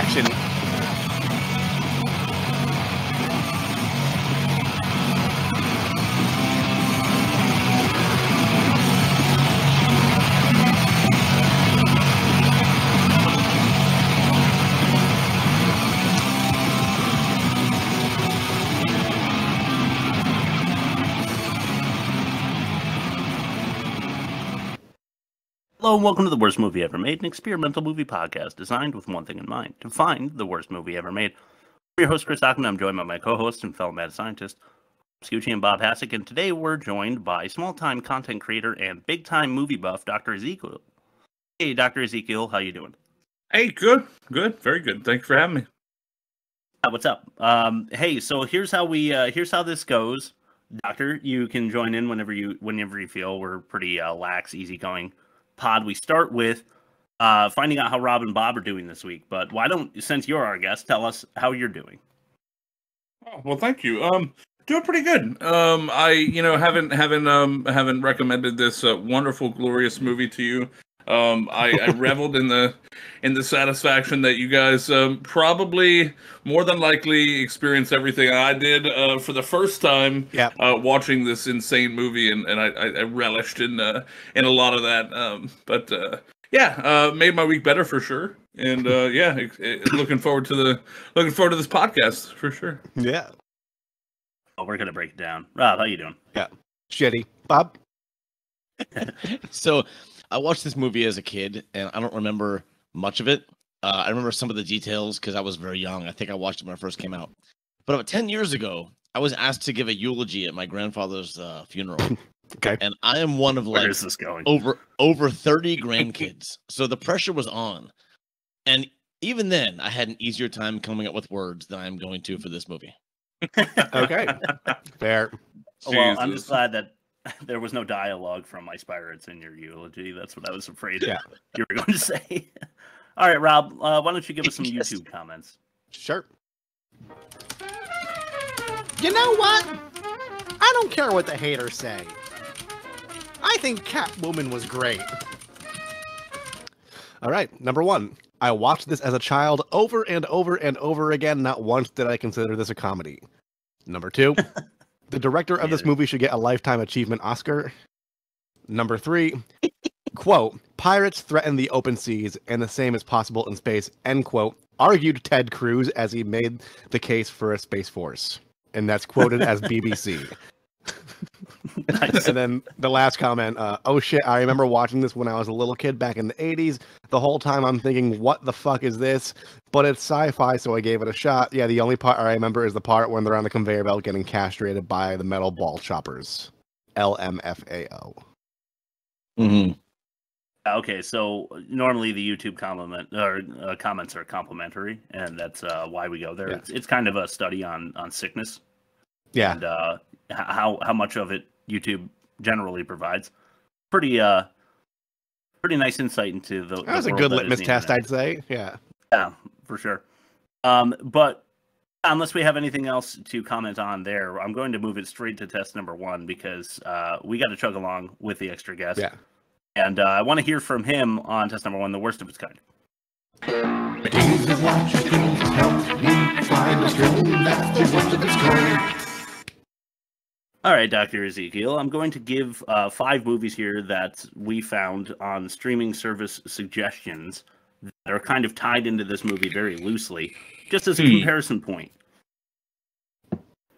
action. Hello and welcome to the worst movie ever made, an experimental movie podcast designed with one thing in mind: to find the worst movie ever made. I'm your host Chris Dockman. I'm joined by my co-host and fellow mad scientist Scucci and Bob Hassick, and today we're joined by small-time content creator and big-time movie buff Dr. Ezekiel. Hey, Dr. Ezekiel, how you doing? Hey, good, good, very good. Thanks for having me. Uh, what's up? Um, hey, so here's how we uh, here's how this goes, Doctor. You can join in whenever you whenever you feel. We're pretty uh, lax, easygoing pod. We start with uh, finding out how Rob and Bob are doing this week. But why don't, since you're our guest, tell us how you're doing. Oh, well, thank you. Um, doing pretty good. Um, I, you know, haven't haven't um haven't recommended this uh, wonderful, glorious movie to you. Um, I, I reveled in the in the satisfaction that you guys um, probably more than likely experienced everything I did uh, for the first time. Yep. Uh, watching this insane movie, and, and I, I I relished in uh, in a lot of that. Um, but uh, yeah, uh, made my week better for sure. And uh, yeah, it, it- looking forward to the looking forward to this podcast for sure. Yeah. Oh, we're gonna break it down. Rob, how you doing? Yeah, shitty. Bob? so I watched this movie as a kid, and I don't remember much of it. Uh, I remember some of the details because I was very young. I think I watched it when it first came out. But about ten years ago, I was asked to give a eulogy at my grandfather's uh, funeral, Okay. and I am one of like is this going? over over thirty grandkids. so the pressure was on, and even then, I had an easier time coming up with words than I'm going to for this movie. Okay. Fair. well, I'm just glad that there was no dialogue from my pirates in your eulogy. That's what I was afraid Yeah. you were going to say. All right, Rob, uh, why don't you give us some Yes. YouTube comments? Sure. You know what? I don't care what the haters say. I think Catwoman was great. All right, number one. I watched this as a child over and over and over again. Not once did I consider this a comedy. Number two. The director of this movie should get a Lifetime Achievement Oscar. Number three. quote, pirates threaten the open seas and the same is possible in space, end quote, argued Ted Cruz as he made the case for a space force. And that's quoted as BBC. Nice. And then the last comment, uh, oh shit, I remember watching this when I was a little kid back in the 80s. The whole time I'm thinking, what the fuck is this? But it's sci fi, so I gave it a shot. Yeah, the only part I remember is the part when they're on the conveyor belt getting castrated by the metal ball choppers. LMFAO. Mm-hmm. Okay, so normally the YouTube compliment or uh, comments are complimentary, and that's uh, why we go there. Yeah. It's, it's kind of a study on on sickness Yeah. and uh, h- how how much of it YouTube generally provides. Pretty uh, pretty nice insight into the. That the was a good litmus test, internet. I'd say. Yeah. Yeah, for sure. Um, but unless we have anything else to comment on there, I'm going to move it straight to test number one because uh, we got to chug along with the extra guest. Yeah. And uh, I want to hear from him on test number one, the worst of its kind. All right, Dr. Ezekiel, I'm going to give uh, five movies here that we found on streaming service suggestions that are kind of tied into this movie very loosely, just as a Hmm. comparison point.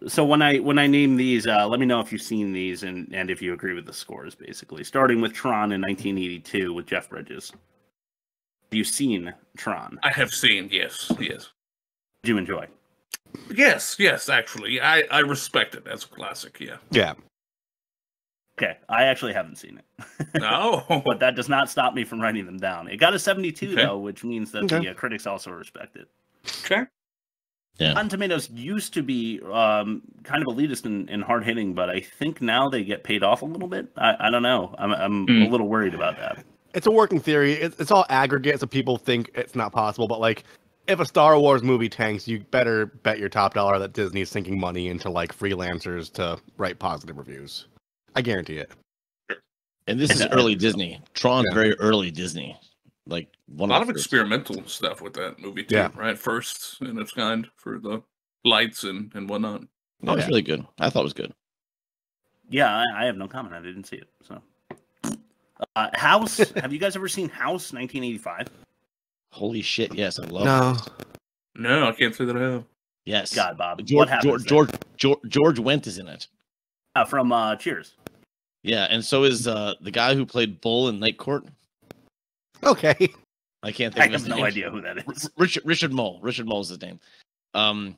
So when I when I name these, uh, let me know if you've seen these and, and if you agree with the scores. Basically, starting with Tron in 1982 with Jeff Bridges. Have you seen Tron? I have seen, yes, yes. Did you enjoy? Yes, yes, actually. I, I respect it as a classic, yeah. Yeah. Okay, I actually haven't seen it. No. but that does not stop me from writing them down. It got a 72 Okay. though, which means that Okay. the uh, critics also respect it. okay. Yeah. Rotten Tomatoes used to be um, kind of elitist and, and hard hitting, but I think now they get paid off a little bit. I, I don't know. I'm, I'm Hmm. a little worried about that. It's a working theory. It's, it's all aggregate, so people think it's not possible. But like, if a Star Wars movie tanks, you better bet your top dollar that Disney's sinking money into like freelancers to write positive reviews. I guarantee it. And this is early Disney. Tron's Yeah. very early Disney. Like A lot the of first. experimental stuff with that movie too, Yeah. right? First in its kind for the lights and and whatnot. No, it was Yeah. really good. I thought it was good. Yeah, I, I have no comment. I didn't see it. So, uh, House. have you guys ever seen House 1985? Holy shit! Yes, I love. No. it. No, I can't say that I have. Yes. God, Bob. George, what happens? George, there? George George George Wendt is in it. Uh, from uh, Cheers. Yeah, and so is uh the guy who played Bull in Night Court. Okay. I can't think I of his have no name. idea who that is. R- Richard Richard Moll. Richard Moll is his name. Um,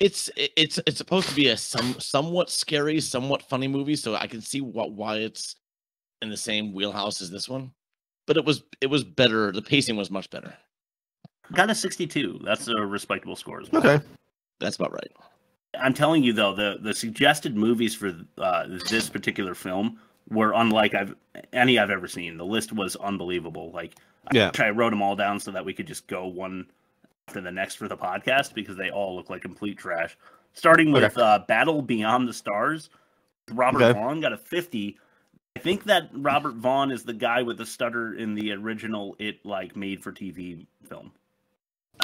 it's it's it's supposed to be a some somewhat scary, somewhat funny movie, so I can see what why it's in the same wheelhouse as this one. But it was it was better. The pacing was much better. Got a 62. That's a respectable score as well. Okay. That's about right. I'm telling you though, the the suggested movies for uh, this particular film were unlike I've any I've ever seen. The list was unbelievable. Like Yeah. I wrote them all down so that we could just go one after the next for the podcast because they all look like complete trash. Starting with Okay. uh, Battle Beyond the Stars, Robert Okay. Vaughn got a 50. I think that Robert Vaughn is the guy with the stutter in the original It like made for TV film.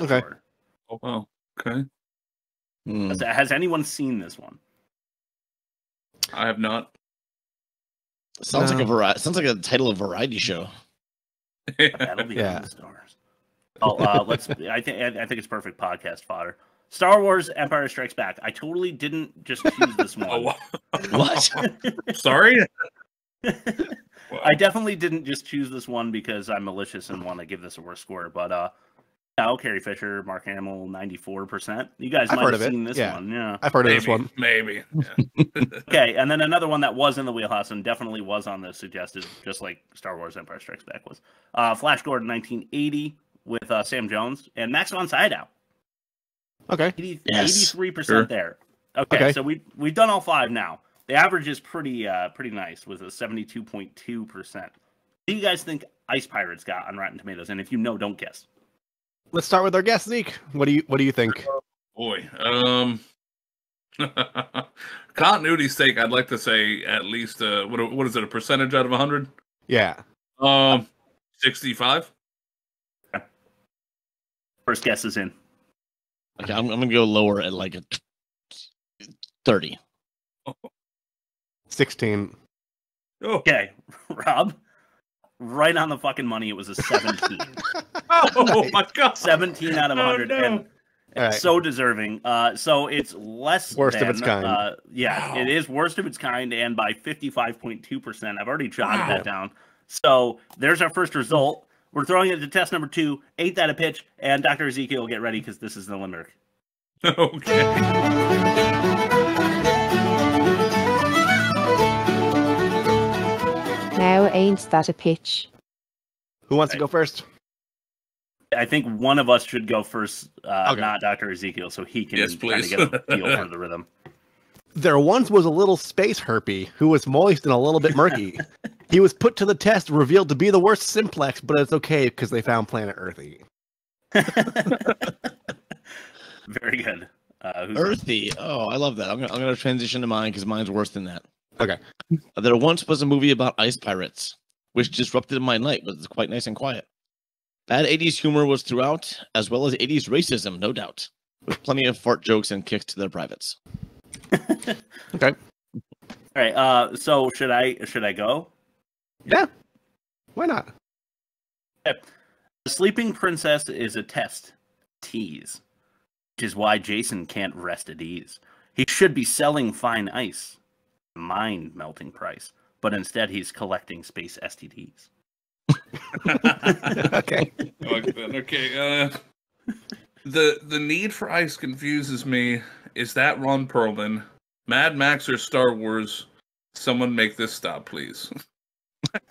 Not Okay. sure. Oh wow. Okay. Hmm. Has, has anyone seen this one? I have not. Sounds like a variety. Sounds like a title of variety show. Battle Beyond Yeah. the Stars. Oh, uh, let's. I think I think it's perfect podcast fodder. Star Wars: Empire Strikes Back. I totally didn't just choose this one. oh. What? Sorry. I definitely didn't just choose this one because I'm malicious and want to give this a worse score. But uh, no, Carrie Fisher, Mark Hamill, 94 percent. You guys I've might have of it, seen this yeah. one, yeah. I've heard of this one. Maybe. Yeah. Okay, and then another one that was in the wheelhouse and definitely was on the suggested, just like Star Wars: Empire Strikes Back was. Uh, Flash Gordon, 1980, with uh, Sam Jones and Max von Sydow. Okay. 80, Yes. 83% Sure. there. Okay, Okay. so we we've done all five now. The average is pretty uh pretty nice with a 72.2%. Do you guys think Ice Pirates got on Rotten Tomatoes? And if you know, don't guess. Let's start with our guest, Zeke. What do you What do you think? Boy. Um. continuity's sake, I'd like to say at least uh, what what is it? A percentage out of hundred? Yeah. Um, sixty-five. First guess is in. Okay, I'm, I'm gonna go lower at like a thirty. Sixteen. Oh, Okay, Rob, right on the fucking money. It was a 17. oh my god. 17 out of Oh, 100. no. And All right. so deserving. Uh, so it's less Worst of its kind. Uh, yeah, Wow. it is worst of its kind, and by 55.2%. I've already jotted Wow. that down. So there's our first result. We're throwing it to test number two. Ain't that a pitch? And Dr. Ezekiel, get ready because this is the limerick. okay. Now ain't that a pitch? Who wants to go first? I think one of us should go first, uh, Okay. not Dr. Ezekiel, so he can Yes, kind please. of get a feel for the rhythm. There once was a little space herpy who was moist and a little bit murky. he was put to the test, revealed to be the worst simplex, but it's okay because they found planet Earthy. Very good. Uh, who's Earthy. Oh, I love that. I'm gonna I'm gonna transition to mine because mine's worse than that. Okay. There once was a movie about ice pirates, which disrupted my night, but it's quite nice and quiet. Bad 80s humor was throughout, as well as 80s racism, no doubt, with plenty of fart jokes and kicks to their privates. Okay. All right. Uh, so should I should I go? Yeah. Why not? The sleeping princess is a test tease, which is why Jason can't rest at ease. He should be selling fine ice, mind melting price, but instead he's collecting space STDs. okay. I like that. Okay. Uh, the the need for ice confuses me. Is that Ron Perlman? Mad Max or Star Wars? Someone make this stop, please.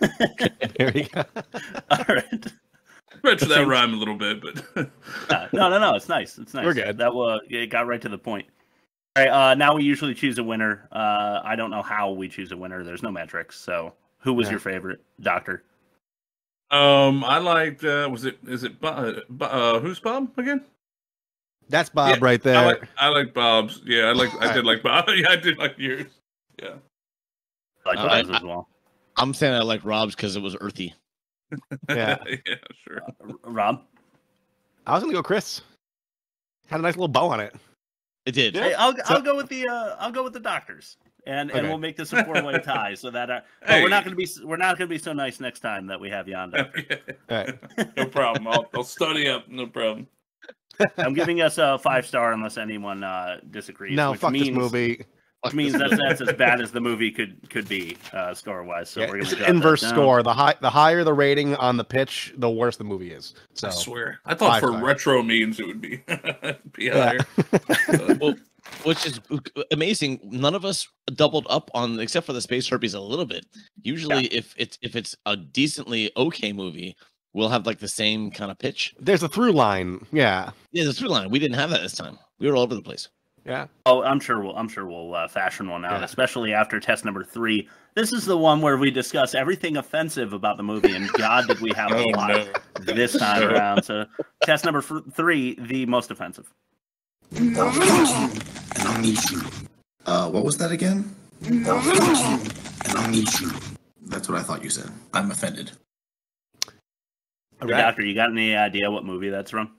Here we go. All right. Bet you that rhyme a little bit, but Uh, no, no, no. It's nice. It's nice. We're good. That was it. Got right to the point. All right. Uh, now we usually choose a winner. Uh, I don't know how we choose a winner. There's no metrics. So, who was Yeah. your favorite, Doctor? um, I liked. Uh, was it? Is it? Bob, uh, who's Bob again? That's Bob Yeah, right there. I like. I like Bob's. Yeah, I like. I did like Bob. Yeah, I did like yours. Yeah. I like Uh, I- as well. I'm saying I like Rob's because it was earthy. Yeah. yeah, sure. R- Rob, I was gonna go Chris. Had a nice little bow on it. It did. Hey, I'll So- I'll go with the uh, I'll go with the doctors, and and we'll make this a four way tie so that uh, but Hey. we're not gonna be we're not gonna be so nice next time that we have you on. Doctor. All right. no problem. I'll, I'll study up. No problem. I'm giving us a five star unless anyone uh, disagrees. No, which fuck means, this movie. Which means that's that's as bad as the movie could could be uh, score wise. So Yeah, we're gonna an inverse score. The high, the higher the rating on the pitch, the worse the movie is. So I swear. I thought Five for stars. retro memes it would be be Yeah. higher. well, which is amazing. None of us doubled up on, except for the space herpes, a little bit. Usually, if it's if it's a decently okay movie, we'll have like the same kind of pitch. there's a through line. Yeah, Yeah, the through line. We didn't have that this time. We were all over the place. Yeah. Oh, I'm sure we'll I'm sure we'll uh, fashion one out, Yeah. especially after test number three. This is the one where we discuss everything offensive about the movie, and God, did we have oh a lot no. this time around. So, test number f- three, the most offensive. And I'll meet you. Uh, what was that again? And I'll meet you. That's what I thought you said. I'm offended. Right. Doctor, you got any idea what movie that's from?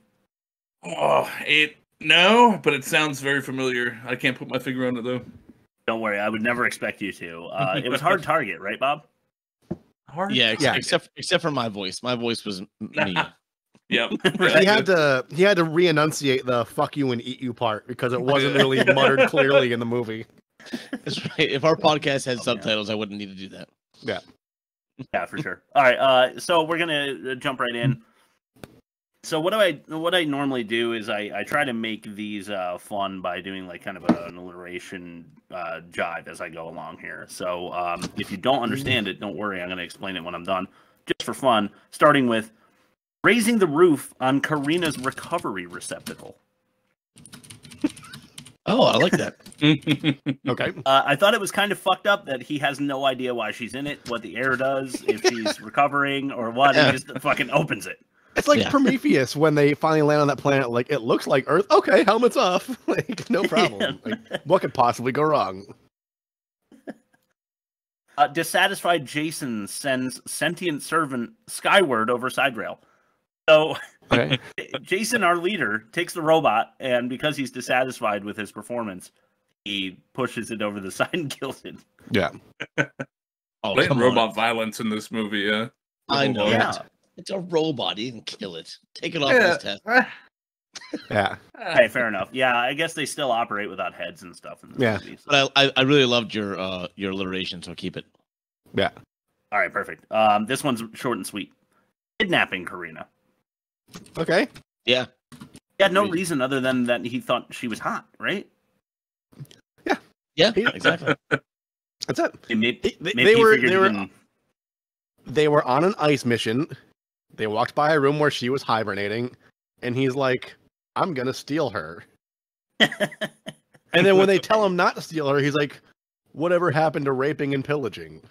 Oh, it no, but it sounds very familiar. I can't put my finger on it though. Don't worry, I would never expect you to. Uh, it was Hard Target, right, Bob? Hard. Yeah, ex- Yeah. except except for my voice. My voice was m- me. Yep. He had to he had to re-enunciate the "fuck you" and "eat you" part because it wasn't really muttered clearly in the movie. That's right. If our podcast had Oh, yeah. subtitles, I wouldn't need to do that. Yeah, Yeah, for sure. All right, uh, so we're gonna uh, jump right in. So what do I what I normally do is I, I try to make these uh, fun by doing like kind of a, an alliteration uh, jive as I go along here. So um, if you don't understand it, don't worry. I'm going to explain it when I'm done, just for fun. Starting with raising the roof on Karina's recovery receptacle. Oh, I like that. Okay. Uh, I thought it was kind of fucked up that he has no idea why she's in it, what the air does, if she's recovering or what. He just fucking opens it. It's like Yeah. Prometheus when they finally land on that planet. Like it looks like Earth. Okay, helmets off. like no problem. Like, what could possibly go wrong? Uh, dissatisfied Jason sends sentient servant skyward over side rail. So Okay. Jason, our leader, takes the robot, and because he's dissatisfied with his performance, he pushes it over the side and kills it. yeah. Oh, Blatant robot on. violence in this movie. Yeah. I know. Yeah. it. It's a robot. You can kill it. Take it off Yeah. this test. Yeah. Okay, fair enough. Yeah, I guess they still operate without heads and stuff in this Yeah. movie. so- But I, I, I really loved your uh your alliteration, so keep it. Yeah. All right, perfect. Um, this one's short and sweet. Kidnapping Karina. Okay. Yeah. He had no Agreed. reason other than that he thought she was hot, right? Yeah, Yeah. exactly. That's it. May- They, they- maybe they he were they were they were on an ice mission. They walked by a room where she was hibernating, and he's like, "I'm gonna steal her." And then when they tell him not to steal her, he's like, "Whatever happened to raping and pillaging?"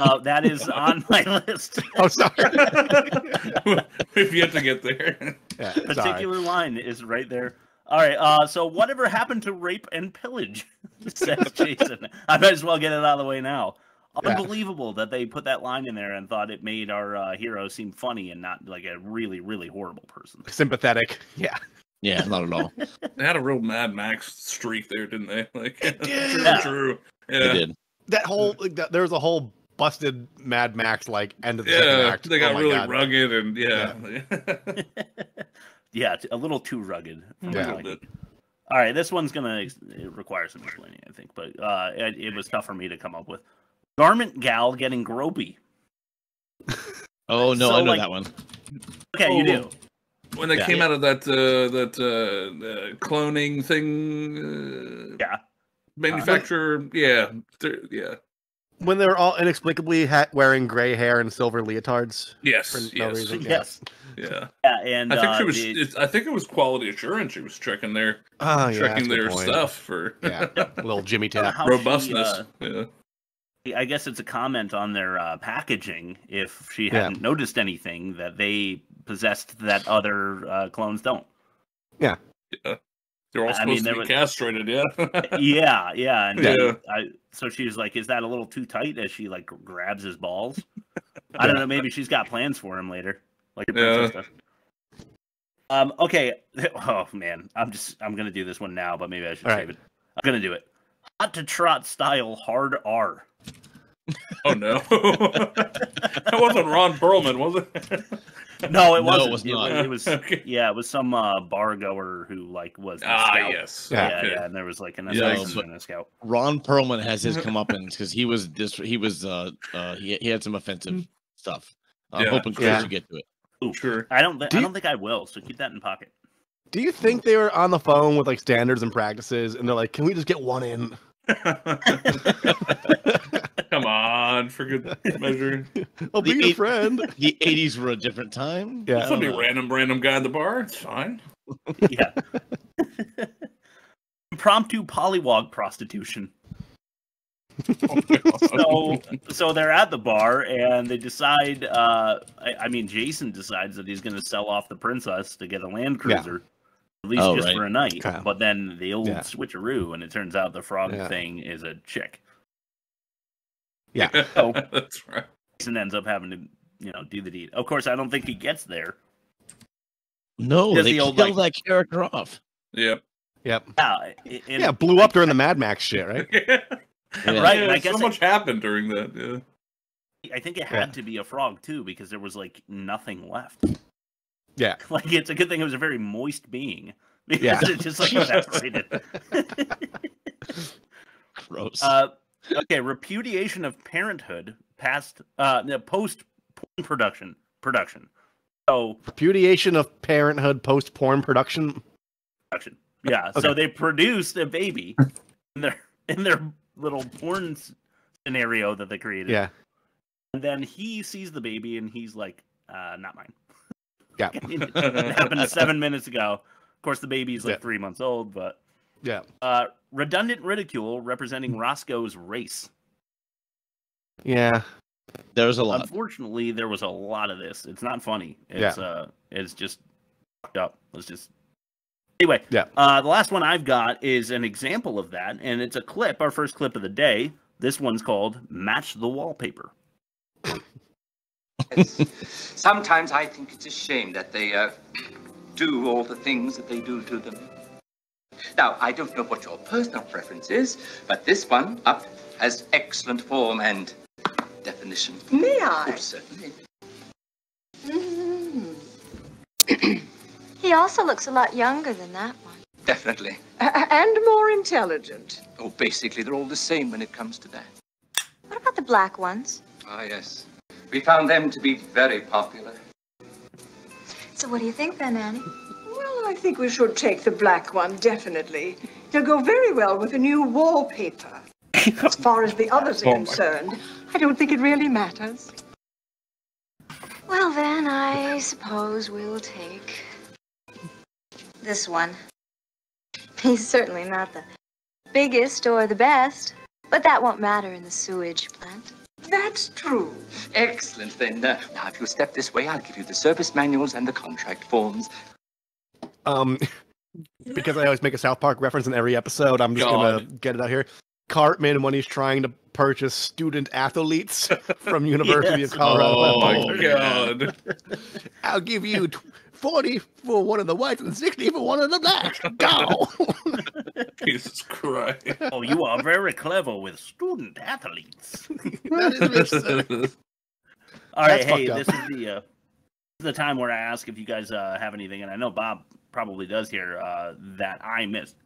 Uh, that is on my list. Oh, sorry. We've yet to get there. yeah, sorry. particular line is right there. All right. Uh, so whatever happened to rape and pillage? Says Jason. I might as well get it out of the way now. Yeah. Unbelievable that they put that line in there and thought it made our uh, hero seem funny and not like a really, really horrible person. Sympathetic. Yeah. Yeah, not at all. They had a real Mad Max streak there, didn't they? Like did. true, Yeah. true. They did. That whole like, that, there was a whole busted Mad Max like end of the second Yeah, act. they Oh got my really God. rugged and yeah. yeah, a little too rugged. for my Yeah. A little bit. All right, this one's gonna require some explaining, I think, but uh, it, it was tough for me to come up with. Garment gal getting gropey. Oh no, So, I know like- that one. Okay, you do. when they Yeah. came out of that uh, that uh, uh, cloning thing uh, Yeah. manufacturer, yeah, yeah, When they were all inexplicably ha- wearing gray hair and silver leotards. yes, For no yes, reason. Yes. yeah. Yeah, and I think uh, she was. the- It's, I think it was quality assurance. She was checking their Oh, checking that's their point. stuff for Yeah. Little Jimmy I Tap. how she, robustness. uh, yeah. I guess it's a comment on their uh, packaging. If she hadn't noticed anything that they possessed that other uh, clones don't. Yeah. They're all I supposed mean, to be was- castrated, yeah. yeah, yeah, and Yeah. then I, so she's like, "Is that a little too tight?" As she like grabs his balls. I don't know. Maybe she's got plans for him later, like a princess Yeah. Um. Okay. Oh man, I'm just I'm gonna do this one now, but maybe I should All save right. it. I'm gonna do it. Hot to trot style hard R. oh no. that wasn't Ron Perlman, was it? No, it No, wasn't. it was not. It was, Okay. yeah, it was some uh, bar goer who like was the ah, scout. yes. Yeah, Yeah. yeah, and there was like an Yeah, assassin but- and a scout. Ron Perlman has his comeuppance because he was this. He was uh uh he, he had some offensive stuff. I'm Yeah. hoping Chris Yeah. will get to it. Sure. I don't. Th- Do I don't think I will. So keep that in pocket. Do you think they were on the phone with like standards and practices, and they're like, "Can we just get one in?" Come on, for good measure. I'll be The your eight- friend. The 80s were a different time. Yeah. I This don't will be know. random, random guy at the bar. It's fine. Yeah. Impromptu polywog prostitution. So, so they're at the bar and they decide. Uh, I, I mean, Jason decides that he's going to sell off the princess to get a Land Yeah. Cruiser, at least Oh, just right. for a night. Yeah. But then the old Yeah. switcheroo, and it turns out the frog Yeah. thing is a chick. Yeah. Oh. that's right. Jason ends up having to, you know, do the deed. Of course, I don't think he gets there. No, they the old, killed like- that character off. Yep. Yep. Yeah, i- in- Yeah, blew up during the Mad Max shit, right? yeah. Right, and I guess so guess much happened during that. Yeah. I think it Yeah. had to be a frog too because there was like nothing left. Yeah. Like it's a good thing it was a very moist being because Yeah. it just like evaporated. Gross. uh, okay, repudiation of parenthood past uh post porn production production. So Repudiation of parenthood post porn production. production. Yeah, so they produced a baby in their in their little porn scenario that they created. Yeah. And then he sees the baby and he's like, uh, not mine. Yeah. I mean, it happened seven minutes ago. Of course, the baby's like Yeah. three months old, but Yeah. uh, redundant ridicule representing Roscoe's race. Yeah. There's a lot. Unfortunately, there was a lot of this. It's not funny. It's uh, it's just fucked up. Let's just anyway. Yeah. Uh, the last one I've got is an example of that, and it's a clip. Our first clip of the day. This one's called "Match the Wallpaper." Sometimes I think it's a shame that they uh, do all the things that they do to them. Now, I don't know what your personal preference is, but this one up has excellent form and definition. May I? Oh, certainly. Mm. He also looks a lot younger than that one. Definitely. A- And more intelligent. Oh, basically, they're all the same when it comes to that. What about the black ones? Ah, yes. We found them to be very popular. So what do you think then, Annie? Well, I think we should take the black one, definitely. It'll go very well with the new wallpaper. As far as the others are Oh, concerned, I don't think it really matters. Well, then, I suppose we'll take this one. He's certainly not the biggest or the best, but that won't matter in the sewage plant. That's true. Excellent, then. Uh, now, if you'll step this way, I'll give you the service manuals and the contract forms. Um, because I always make a South Park reference in every episode, I'm just gonna God. get it out here. Cartman, when he's trying to purchase student athletes from University Yes. of Colorado, Oh my god. I'll give you forty for one of the whites and sixty for one of the blacks. Go. Jesus Christ. Oh, you are very clever with student athletes. that is Rich, sir. All right, That's hey, fucked this is the uh, the time where I ask if you guys uh, have anything, and I know Bob probably does here uh, that I missed.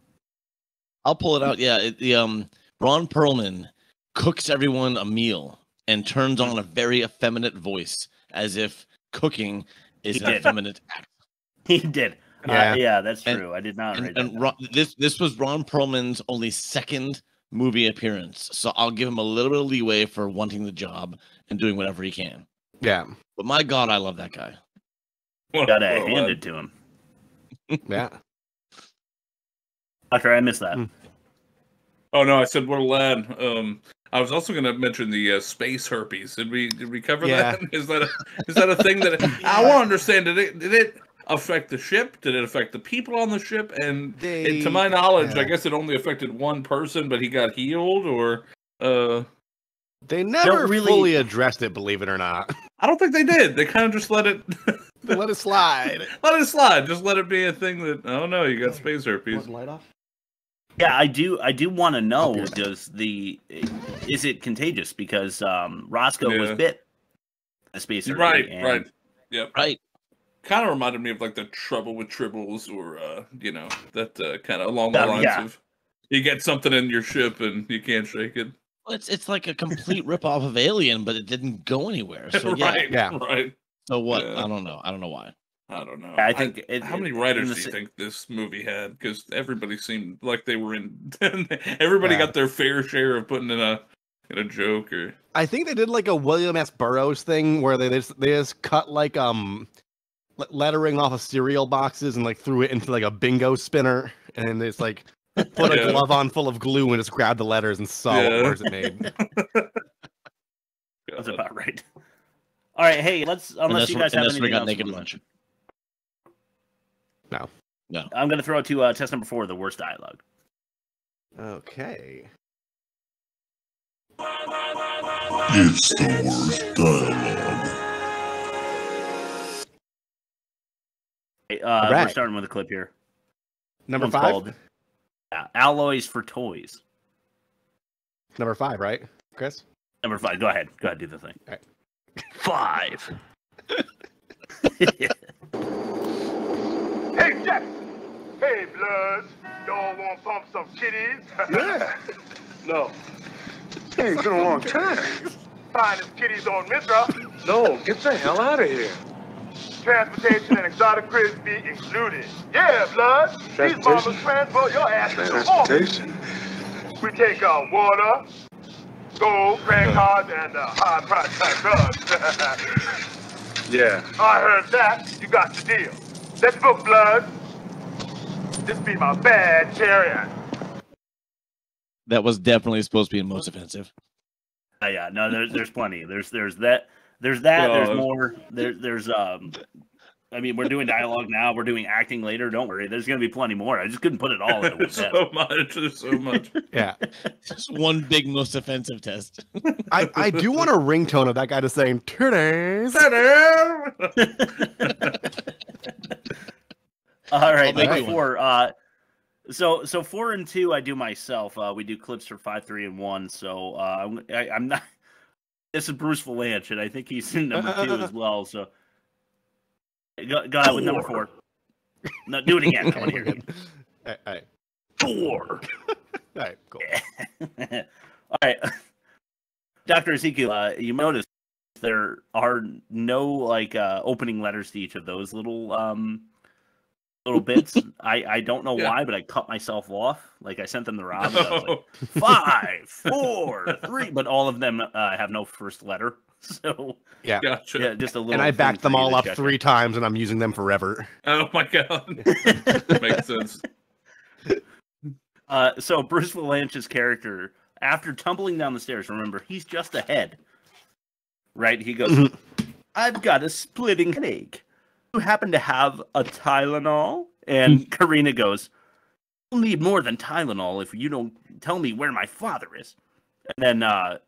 I'll pull it out. Yeah, it, the um Ron Perlman cooks everyone a meal and turns on a very effeminate voice, as if cooking is an effeminate act. He did. Yeah, Yeah. uh, yeah that's And- true. I did not. And, write and down. Ron, this this was Ron Perlman's only second movie appearance, so I'll give him a little bit of leeway for wanting the job and doing whatever he can. Yeah, But my God, I love that guy. What Got to hand it to him. yeah. Doctor, I missed that. Oh no, I said what a lad. Um, I was also going to mention the uh, space herpes. Did we did we cover Yeah. that? Is that a, is that a thing that I want to understand? Did it did it affect the ship? Did it affect the people on the ship? And They, it- to my knowledge, yeah. I guess it only affected one person, but he got healed. Or uh, they never really- fully addressed it, believe it or not. I don't think they did. They kind of just let it let it slide. let it slide. Just let it be a thing that oh no, you got space herpes. light off? Yeah, I do. I do want to know: Okay. Does the is it contagious? Because um, Roscoe was bit. A space Right, and- right. Yep. Right. Kind of reminded me of like the trouble with tribbles, or uh, you know, that uh, kind of along the Oh, lines yeah. of you get something in your ship and you can't shake it. Well, it's it's like a complete ripoff of Alien, but it didn't go anywhere. So yeah. right. Yeah. Right. So what? Yeah. I don't know. I don't know why. I don't know. I think it- how it- many writers the do you think this movie had? Because everybody seemed like they were in. everybody Yeah. got their fair share of putting in a in a joke or. I think they did like a William S. Burroughs thing where they just they just cut like um lettering off of cereal boxes and like threw it into like a bingo spinner and it's like put a Yeah. glove on full of glue and just grabbed the letters and saw Yeah. what words it made. That's about right. All right, hey, let's And unless you guys and have that's where we got else. naked lunch. No. No. I'm gonna throw it to uh, test number four, the worst dialogue. Okay. It's the worst dialogue. Okay, uh, we're starting with a clip here. Number five. called, uh, Alloys for Toys. Number five, right, Chris? Number five. Go ahead. Go ahead. And do the thing. Alright. Five. Bloods! Y'all want to pump some kitties? Yeah. no. Hey, it's been a long time. Finest kitties on Mithra. No, get the hell out of here. Transportation and exotic cribs be included. Yeah, Blood. These mamas transport your ass to Transportation? We take our water, gold, credit cards, and uh, high price type drugs. yeah. I heard that. You got the deal. Let's book blood. This be my bad chariot. That was definitely supposed to be the most offensive. Uh, yeah, no, there's there's plenty. There's there's that there's that. God. There's more. There there's um. I mean, we're doing dialogue now. We're doing acting later. Don't worry. There's gonna be plenty more. I just couldn't put it all in. one There's test. so much. There's so much. Yeah. Just one big most offensive test. I, I do want a ringtone of that guy just saying titties. All right, number four. Uh, so so four and two, I do myself. Uh, we do clips for five, three, and one. So uh, I'm, I, I'm not. This is Bruce Vilanch, and I think he's in number two as well. So go, go with number four. No, do it again. I want to hear it. All right, Four. all right, cool. All right, Doctor Ezekiel, uh, you notice there are no like uh, opening letters to each of those little um little bits. I I don't know Yeah. why, but I cut myself off. Like I sent them the Rob. and I was like, five, four, three, but all of them uh, have no first letter. So Yeah. Gotcha. yeah, just a little. And I backed them all up check three times, and I'm using them forever. Oh my god. Makes sense. Uh, so Bruce Vilanch's character, after tumbling down the stairs, remember he's just ahead, right? He goes, Mhm. "I've got a splitting headache. You happen to have a Tylenol?" And Karina goes, "You'll need more than Tylenol if you don't tell me where my father is." And then, uh,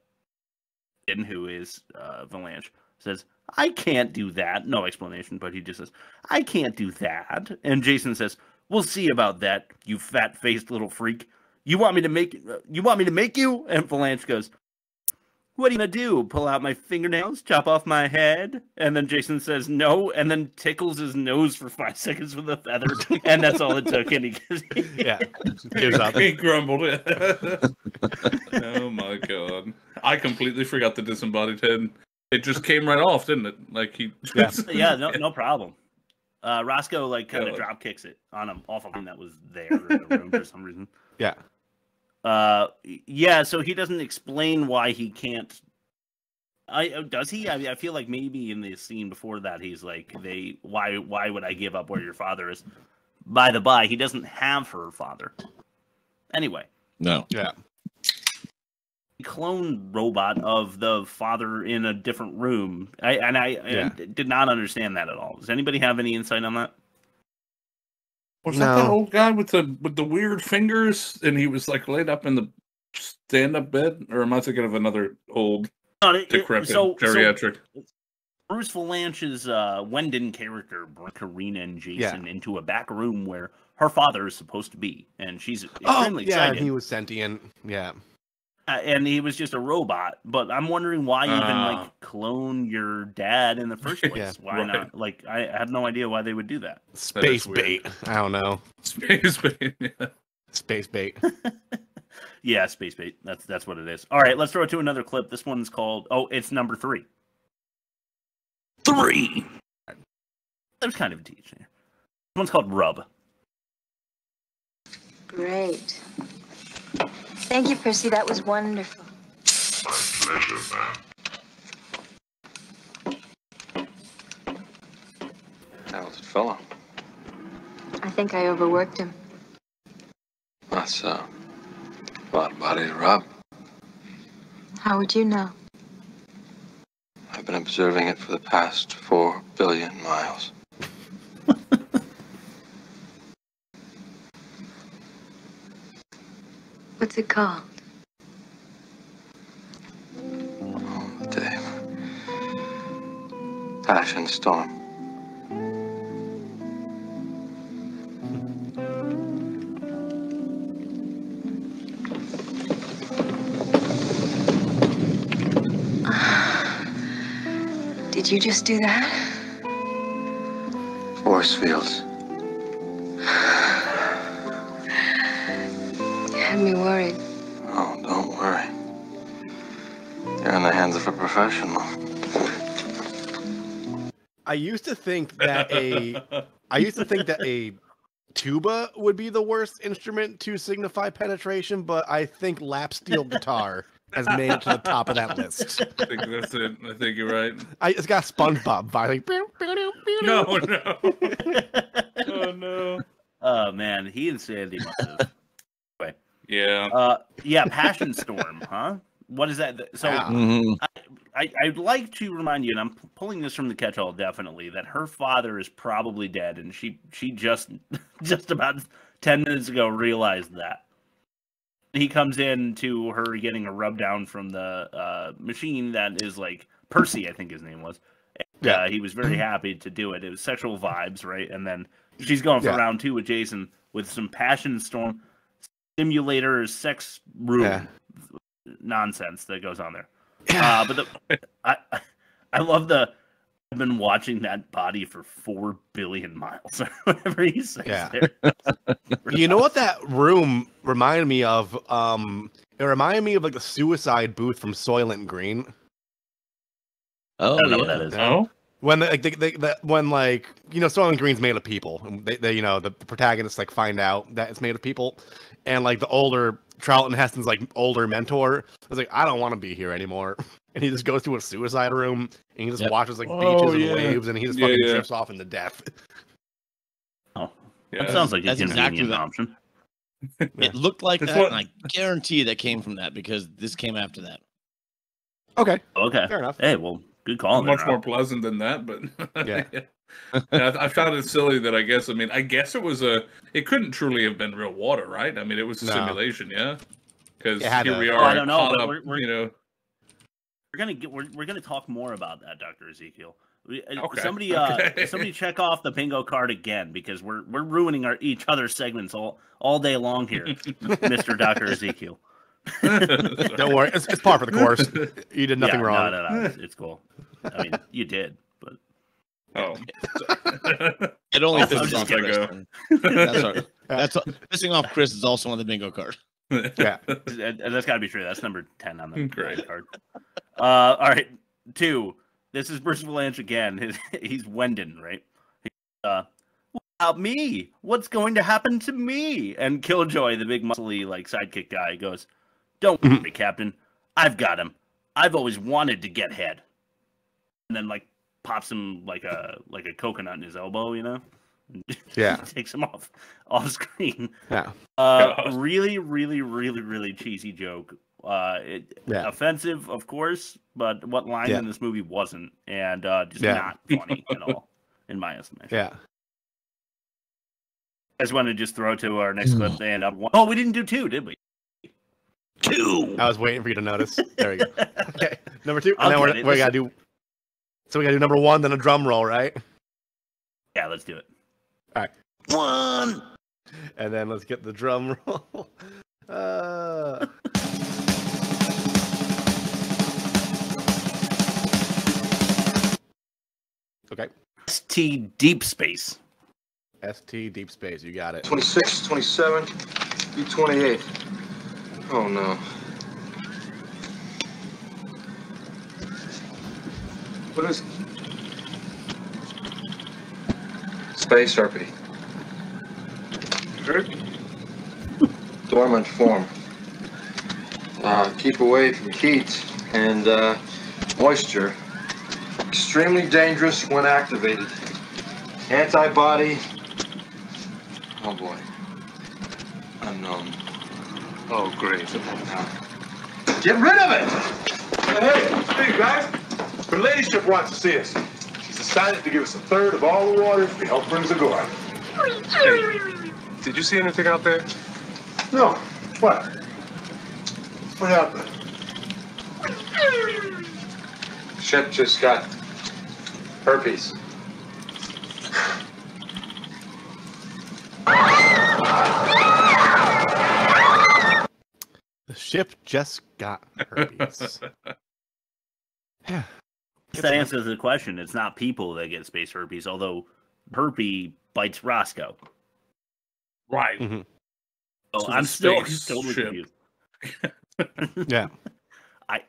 who is uh, Vilanch, says, "I can't do that." No explanation, but he just says, "I can't do that." And Jason says, "We'll see about that, you fat-faced little freak. You want me to make you want me to make you?" And Vilanch goes, "What are you gonna do? Pull out my fingernails, chop off my head?" And then Jason says, "No," and then tickles his nose for five seconds with a feather, and that's all it took. And he goes, Yeah, gives up. he grumbled. oh my god. I completely forgot the disembodied head. It just came right off, didn't it? Like he Yeah. yeah, no, no problem. Uh, Roscoe like kind of God. drop kicks it on him off of him that was there in the room for some reason. Yeah. Uh, yeah. So he doesn't explain why he can't. I uh, does he? I mean, I feel like maybe in the scene before that he's like, they why why would I give up where your father is? By the by, he doesn't have her father. Anyway, No. Yeah. clone robot of the father in a different room. I and I, I did not understand that at all. Does anybody have any insight on that? Was that that No. old guy with the with the weird fingers, and he was like laid up in the stand up bed, or am I thinking of another old No, it- it- decrepit so- so- geriatric? Bruce Vilanch's uh, Wendon character brings Karina and Jason into a back room where her father is supposed to be, and she's Oh, extremely yeah, and excited. he was sentient. Yeah. Uh, and he was just a robot. But I'm wondering why even Ah. like clone your dad in the first place. Yeah. Why Right. not? Like I, I have no idea why they would do that. Space weird. bait. I don't know. Space bait. yeah. Space bait. Yeah, space bait. That's that's what it is. All right, let's throw it to another clip. This one's called. Oh, it's number three. Three. There's kind of a teach there. This one's called Rub. Great. Thank you, Percy. That was wonderful. My Pleasure, ma'am. Talented fellow. I think I overworked him. That's uh, a lot of body to rub. How would you know? I've been observing it for the past four billion miles. What's it called? Oh, Dave. Passion storm. Did you just do that? Force fields. Had me worried. Oh, don't worry. You're in the hands of a professional. I used to think that a I used to think that a tuba would be the worst instrument to signify penetration, but I think lap steel guitar has made it to the top of that list. I think that's it. I think you're right. I, it's got SpongeBob vibe. Like, No, no. oh no. Oh man, he and Sandy must have. Yeah. Uh, yeah, Passion Storm, huh? What is that? So Yeah. Mhm. I, I'd like to remind you, and I'm pulling this from the catch-all definitely, that her father is probably dead, and she she just just about ten minutes ago realized that. He comes in to her getting a rub down from the uh, machine that is like Percy, I think his name was. And, Yeah. uh, he was very happy to do it. It was sexual vibes, right? And then she's going for Yeah. round two with Jason with some passion storm simulator sex room Yeah. nonsense that goes on there. Uh, but the, I, I- I love the. I've been watching that body for four billion miles, or whatever he says Yeah. there. You know what that room reminded me of? Um, it reminded me of like the suicide booth from Soylent Green. Oh, I don't know yeah. what that is. No. When the, like they, they, the, when like you know Soylent Green's made of people, and they, they you know the, the protagonists like find out that it's made of people, and like the older Charlton Heston's like older mentor was like I don't want to be here anymore, and he just goes to a suicide room and he just Yep. watches like Oh, beaches and yeah. waves, and he just Yeah, fucking yeah. drifts off into death. Oh, Yeah. that sounds like a that's exactly convenient that. option. It looked like That's that, what- and I guarantee that came from that because this came after that. Okay, Okay, fair enough. hey, well, good call. there, much more Rob. pleasant than that, but Yeah. Yeah, I, I found it silly that I guess I mean I guess it was a it couldn't truly have been real water, right? I mean it was a No. simulation, yeah. Because here to- we are, I don't know, but up, we're- we're- you know. We're gonna get. We're, we're gonna talk more about that, Doctor Ezekiel. We, uh, Okay, Somebody, uh, somebody, check off the bingo card again because we're we're ruining our each other's segments all all day long here, Mister Doctor Ezekiel. Don't worry, it's, it's par for the course. You did nothing Yeah, wrong. No, no, no, it's, it's cool. I mean, you did, but Oh, It only pisses off Chris. That's all, that's all, pissing off Chris is also on the bingo card. Yeah, and- and that's got to be true. That's number ten on the Great. card. Uh, all right, two. This is Bruce Vilanch again. His, he's Wendon, right? He- Uh, what about me? What's going to happen to me? And Killjoy, the big muscly like sidekick guy, goes, "Don't worry, Captain. I've got him. I've always wanted to get head." And then like pops him like a like a coconut in his elbow, you know? Yeah. takes him off off screen. yeah, Uh, really, really, really, really cheesy joke. Uh, it, Yeah. offensive, of course, but what line Yeah. in this movie wasn't, and uh, just Yeah. not funny at all, in my estimation. yeah. guys want to just throw to our next clip and up one? Oh, we didn't do two, did we? Two. I was waiting for you to notice. There we go. Okay, number two. And I'll then we're, it. we gotta do. So we gotta do number one, then a drum roll, right? Yeah, let's do it. All right. One. And then let's get the drum roll. Uh, okay. ST Deep Space. ST Deep Space, you got it. 26, 27, B28. Oh no. What is it? Space herpy. Hurt? Dormant form. Uh, keep away from heat and uh, moisture. Extremely dangerous when activated. Antibody. Oh boy. Unknown. Oh, great. Get rid of it! Hey, hey, guys. The ladyship wants to see us. She's decided to give us a third of all the water if we help bring Zagora. Hey, did you see anything out there? No. What? What happened? Ship just got herpes. The ship just got herpes. yeah. That answers the question. It's not people that get space herpes, although Herpy bites Roscoe. Right. Mhm. Oh, So I'm still totally ship. confused. Yeah. I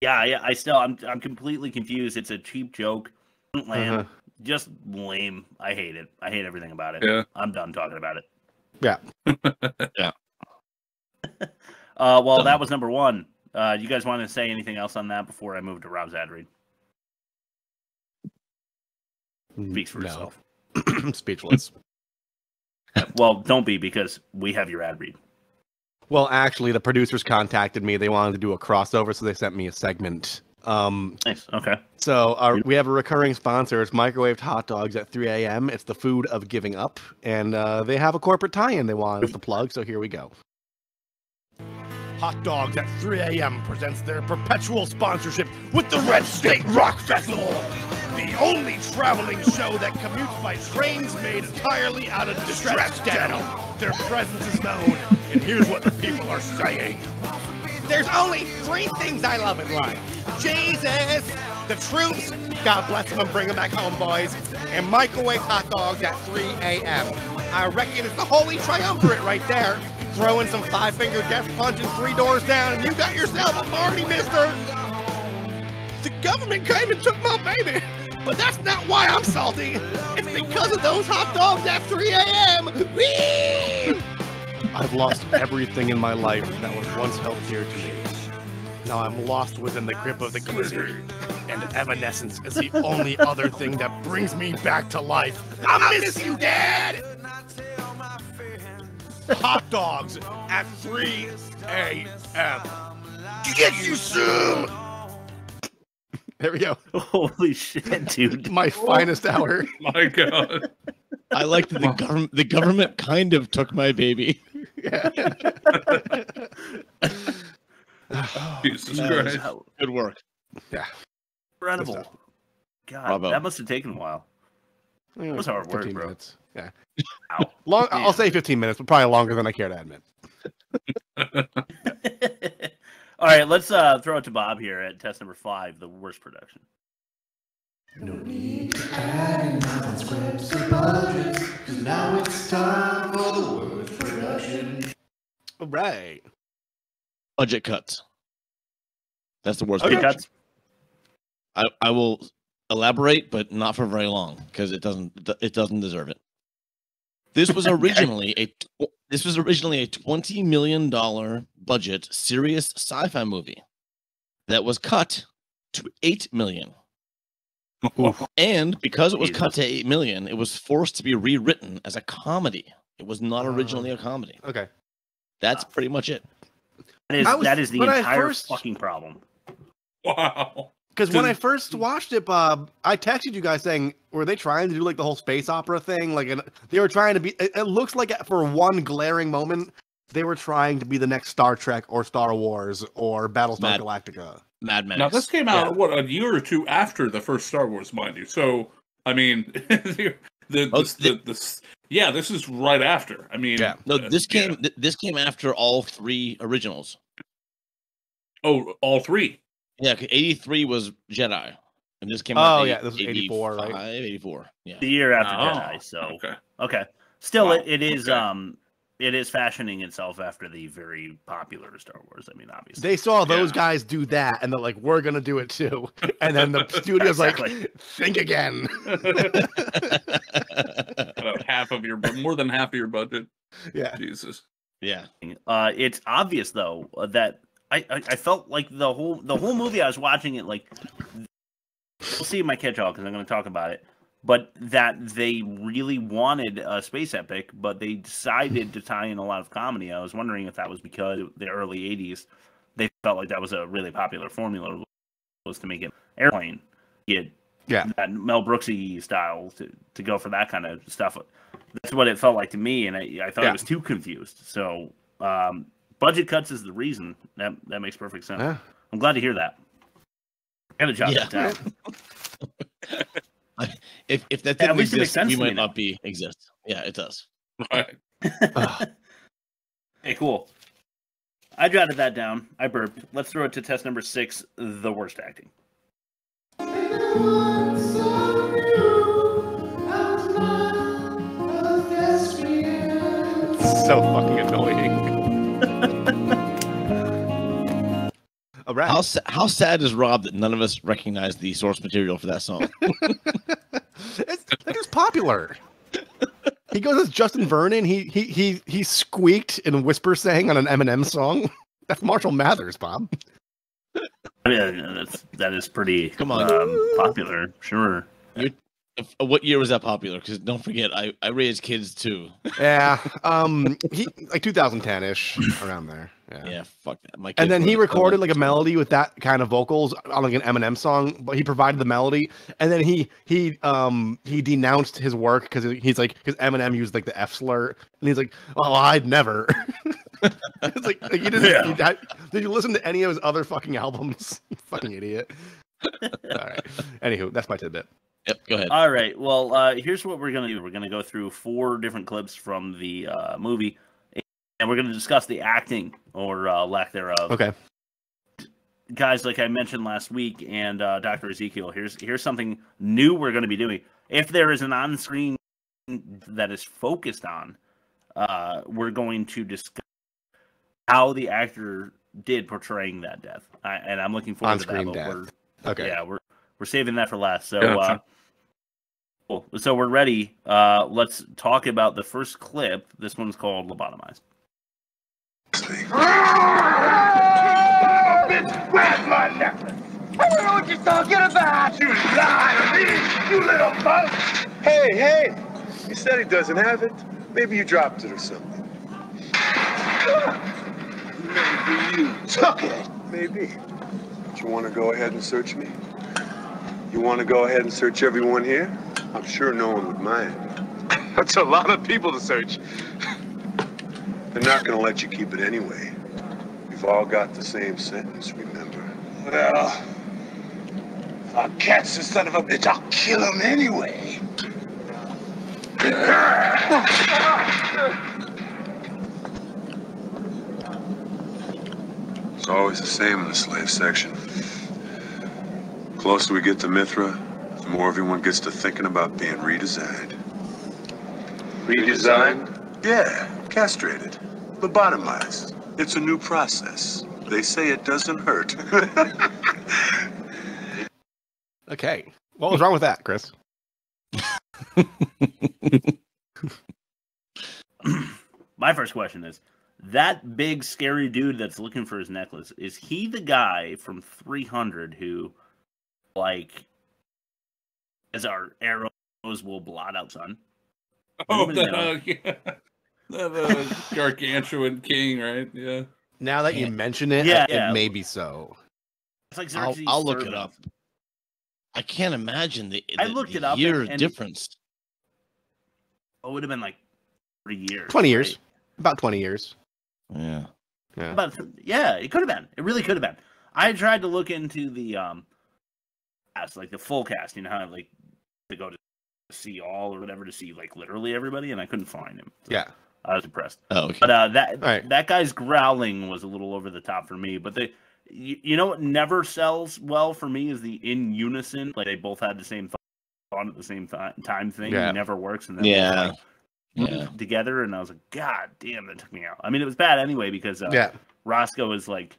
yeah, yeah, I still I'm I'm completely confused. It's a cheap joke. Lame. Uh-huh. Just lame. I hate it. I hate everything about it. Yeah. I'm done talking about it. Yeah. Uh well that was number one. Uh you guys want to say anything else on that before I move to Rob's ad read? Speaks for No. itself. Speechless. Well, don't be because we have your ad read. Well, actually, the producers contacted me. They wanted to do a crossover, so they sent me a segment. Um, Nice. Okay. so our, we have a recurring sponsor. It's microwaved hot dogs at 3 a.m. It's the food of giving up, and uh, they have a corporate tie-in they want us to plug. So here we go. Hot Dogs at 3 a.m. presents their perpetual sponsorship with the Red State Rock Festival, the only traveling show that commutes by trains made entirely out of distressed denim. Their presence is known, and here's what the people are saying. There's only three things I love in life. Jesus, the troops, God bless them and bring them back home, boys, and microwave hot dogs at 3 a.m. I reckon it's the holy triumvirate right there. Throw in some five-finger death punch and three doors down, and you got yourself a party, mister. The government came and took my baby, but that's not why I'm salty. It's because of those hot dogs at 3 a.m. Whee! I've lost everything in my life that was once held dear to me. Now I'm lost within the grip of the glitter, and evanescence is the only other thing that brings me back to life. I miss you, Dad! Hot dogs at 3 a.m. Get you soon! There we go. Holy shit, dude. My finest hour. My God. I like that the government the government kind of took my baby. Jesus Uh, Christ. Good work. Yeah. Incredible. God, Bravo. that must have taken a while. That was hard work, 15 bro. minutes. Yeah. Ow. Long, I'll say 15 minutes, but probably longer than I care to admit. All right, let's uh, throw it to Bob here at test number five, the worst production. Now it's time for the worst production. All right. Budget cuts. That's the worst. Okay, production. cuts. I, I will elaborate, but not for very long because it doesn't it doesn't deserve it. This was originally a this was originally a twenty million dollar budget serious sci-fi movie that was cut to eight million. And because it was cut to eight million, it was forced to be rewritten as a comedy. It was not originally a comedy. Okay. That's pretty much it. That is, I was- that is the when I entire first- fucking problem. Wow. Because when I first watched it, Bob, I texted you guys saying, were they trying to do like the whole space opera thing? Like, and they were trying to be. It, it looks like for one glaring moment, they were trying to be the next Star Trek or Star Wars or Battlestar Mad- Galactica. Mad Max. Now this came out Yeah. what a year or two after the first Star Wars, mind you. So I mean, the the, Oh, the, the, the- yeah, this is right after. I mean, Yeah. No, uh, this yeah. came. th- This came after all three originals. Oh, all three. Yeah, 83 was Jedi, and this came Oh, out. yeah, this was 84, right? 84. Yeah. The year after Oh, Jedi. So okay. okay. Still, Wow, it, it is okay. um it is fashioning itself after the very popular Star Wars. I mean, obviously. They saw those Yeah. guys do that, and they're like, "We're gonna do it too." And then the studio's Exactly. like, "Think again." About half of your, more than half of your budget. yeah. Jesus. yeah. Uh, it's obvious though uh, that I, I I felt like the whole the whole movie I was watching it like we'll see my catch all because I'm going to talk about it. But that they really wanted a space epic, but they decided to tie in a lot of comedy. I was wondering if that was because the early '80s they felt like that was a really popular formula was to make it airplane, get Yeah. that Mel Brooksy style to, to go for that kind of stuff. That's what it felt like to me, and I, I thought Yeah. I was too confused. So um, budget cuts is the reason. That that makes perfect sense. Yeah. I'm glad to hear that. I gotta jot Yeah. that down. If if that Yeah, didn't least it makes exist, sense we might not be exist. Yeah, it does. Right. Hey, cool. I jotted that down. I burped. Let's throw it to test number six: the worst acting. so fucking annoying. All right. How how sad is Rob that none of us recognize the source material for that song? it's, that is popular. He goes as Justin Vernon. He he he he squeaked and whisper sang on an Eminem song. That's Marshall Mathers, Bob. Yeah, that's that is pretty Come on. um, popular. Sure. If- uh, what year was that popular? Because don't forget, I, I raised kids too. Yeah. Um. He like 2010 ish around there. Yeah. Yeah, fuck that. My And then he recorded like a melody with that kind of vocals on like an Eminem song, but he provided the melody, and then he he um he denounced his work because he's like because Eminem used like the F slur, and he's like, "Oh, I'd never." it's like, like you didn't. Yeah. you- that- did you listen to any of his other fucking albums? Fucking idiot. All right. Anywho, that's my tidbit. Yep, go ahead. All right. Well, uh, here's what we're gonna do. We're gonna go through four different clips from the uh, movie, and we're gonna discuss the acting or uh, lack thereof. Okay. Guys, like I mentioned last week, and uh, Doctor Ezekiel, here's here's something new we're gonna be doing. If there is an on-screen that is focused on, uh, we're going to discuss how the actor did portraying that death, I, and I'm looking forward to that. On-screen death. we're- Okay. Yeah, we're we're saving that for last. So, Gotcha. uh, cool. So we're ready. Uh, let's talk about the first clip. This one's called "Lobotomized." Bitch, where's my necklace? I don't know what you're talking about. You lie to me, you little punk. Hey, hey! He said he doesn't have it. Maybe you dropped it or something. Maybe you took it. Maybe. But you want to go ahead and search me? You want to go ahead and search everyone here? I'm sure no one would mind. That's a lot of people to search. They're not going to let you keep it anyway. We've all got the same sentence, remember? Well, if I catch the son of a bitch, I'll kill him anyway. It's always the same in the slave section. Closer we get to Mithra, the more everyone gets to thinking about being redesigned. Redesigned? Yeah, castrated, lobotomized. It's a new process. They say it doesn't hurt. Okay. What was wrong with that, Chris? My first question is: that big scary dude that's looking for his necklace is he the guy from 300 who, like, as our arrows will blot out sun? Oh, the, know? uh, yeah. the, the gargantuan king, right? Yeah. Now that you mention it, Yeah, it yeah. may be so. It's like I'll, I'll look it up. I can't imagine the, I looked the it up and- year and- difference. Oh, it would have been like three years. 20 years. right? About 20 years. Yeah. Yeah. About yeah, it could have been. It really could have been. I tried to look into the um, cast, like the full cast. You know how like to go to see all or whatever to see like literally everybody, and I couldn't find him. Yeah. I was impressed. Oh, okay. But uh, that Right. that guy's growling was a little over the top for me. But they, you, you know what never sells well for me is the in unison. Like they both had the same thought at the same time time thing. Yeah. It never works. And then Yeah. like, Yeah. together, and I was like, God damn, that took me out. I mean, it was bad anyway because uh, Yeah. Roscoe is like,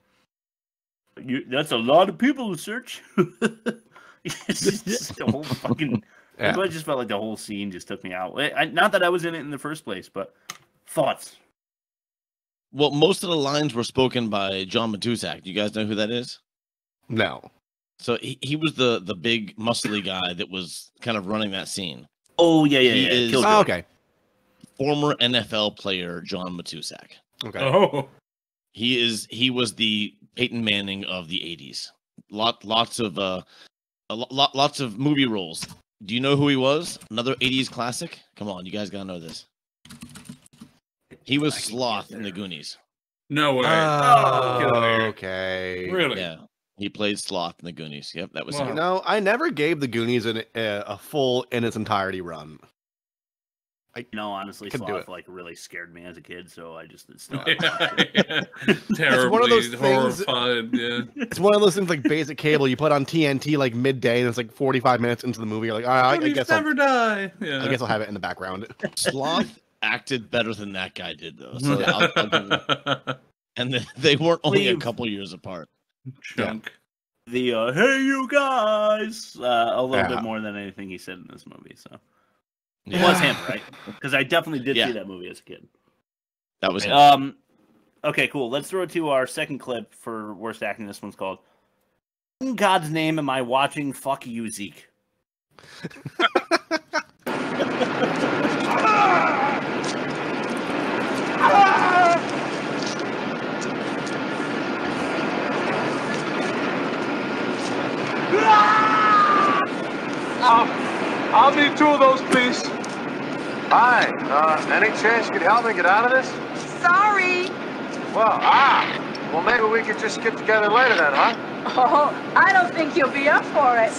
you, that's a lot of people to search. it's just the whole fucking. Yeah. I just felt like the whole scene just took me out. I, I- not that I was in it in the first place, but thoughts. Well, most of the lines were spoken by John Matuszak. Do you guys know who that is? No. So he, he was the the big muscly guy that was kind of running that scene. Oh yeah, yeah, He yeah. is- Oh, okay. Former NFL player John Matuszak. Okay. Oh, He is he was the Peyton Manning of the 80s. Lot lots of uh a lot lots of movie roles. Do you know who he was? Another 80s classic? Come on, you guys got to know this. He was Sloth in the Goonies. no way. Oh, oh Get out of here. okay. Really? Yeah. He played Sloth in the Goonies. Yep, that was Wow. You him. know, I never gave the Goonies an, a, a full in its entirety run. You know, honestly, Couldn't Sloth like really scared me as a kid, so I just it's not. Yeah, yeah. Terribly one of those things- Yeah. It's one of those things like basic cable you put on TNT like midday, and it's like 45 minutes into the movie. You're like, all right, I, I Goonies guess I'll, never die. Yeah. I guess I'll have it in the background. Sloth acted better than that guy did, though. So I'll, I'll and they, they weren't only a couple years apart. Chunk. the uh, "Hey, you guys" uh, a little Yeah. bit more than anything he said in this movie. So it was him, right? Because I definitely did Yeah. see that movie as a kid. That was him. Um, okay, cool. Let's throw it to our second clip for worst acting. This one's called "In God's Name Am I Watching Fuck You, Zeke?" I'll, I'll need two of those, please. Hi. Uh, any chance you could help me get out of this? Sorry. Well, ah. Well, maybe we could just get together later then, huh? Oh, I don't think you'll be up for it.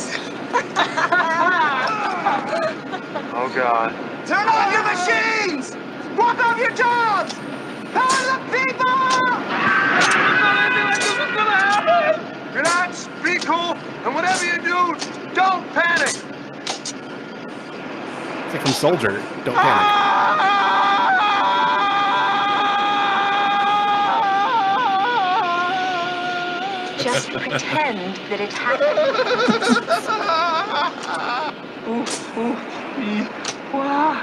Oh, God. Turn off your machines! Walk off your jobs! Power the people! Relax, be cool, and whatever you do, don't panic. It's like from Soldier. Don't panic. Just pretend that it happened. Ooh, ooh, ee, wah,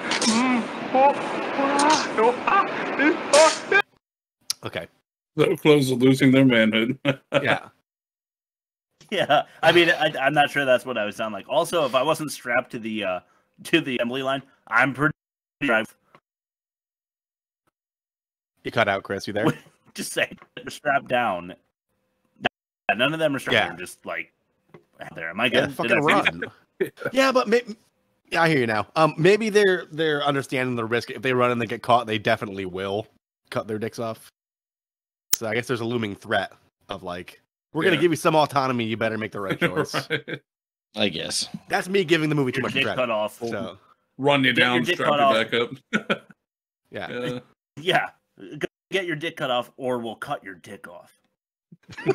wah, no, ee, ee. Okay. So close to losing their manhood. Yeah. Yeah, I mean, I, I'm not sure that's what I would sound like. Also, if I wasn't strapped to the uh to the assembly line, I'm pretty. sure You cut out, Chris. You there? just saying, they're strapped down. None of them are strapped. Yeah. They're just like out there. Am I Yeah, good? fucking I run. yeah, but maybe, yeah, I hear you now. Um, maybe they're they're understanding the risk. If they run and they get caught, they definitely will cut their dicks off. So I guess there's a looming threat of like, we're gonna give you some autonomy. You better make the right choice. Right. I guess. That's me giving the movie too Your much credit. cut off. So Run you Get down, dick strap cut you back up. yeah, Yeah. Yeah, Go get your dick cut off, or we'll cut your dick off.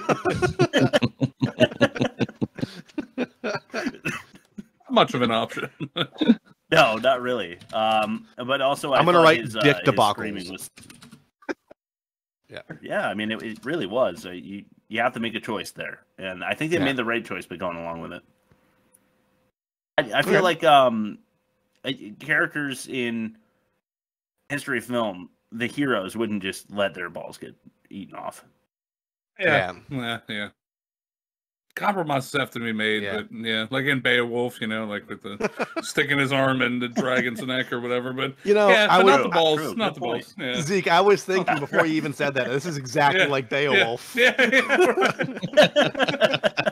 Much of an option. No, not really. Um, but also, I I'm gonna write his, uh, dick his debacles. Was... Yeah. yeah. I mean, it, it really was. Uh, you you have to make a choice there, and I think they Yeah. made the right choice by going along with it. I, I feel Okay. like um, uh, characters in history of film, the heroes wouldn't just let their balls get eaten off. Yeah. Yeah. Yeah. Compromises have to be made, Yeah. but yeah, like in Beowulf, you know, like with the sticking his arm in the dragon's neck or whatever. But You know, yeah, I but would- not the balls, true, not the point. balls. Yeah. Zeke, I was thinking before you even said that. This is exactly Yeah, like yeah, Beowulf. Yeah, yeah, right.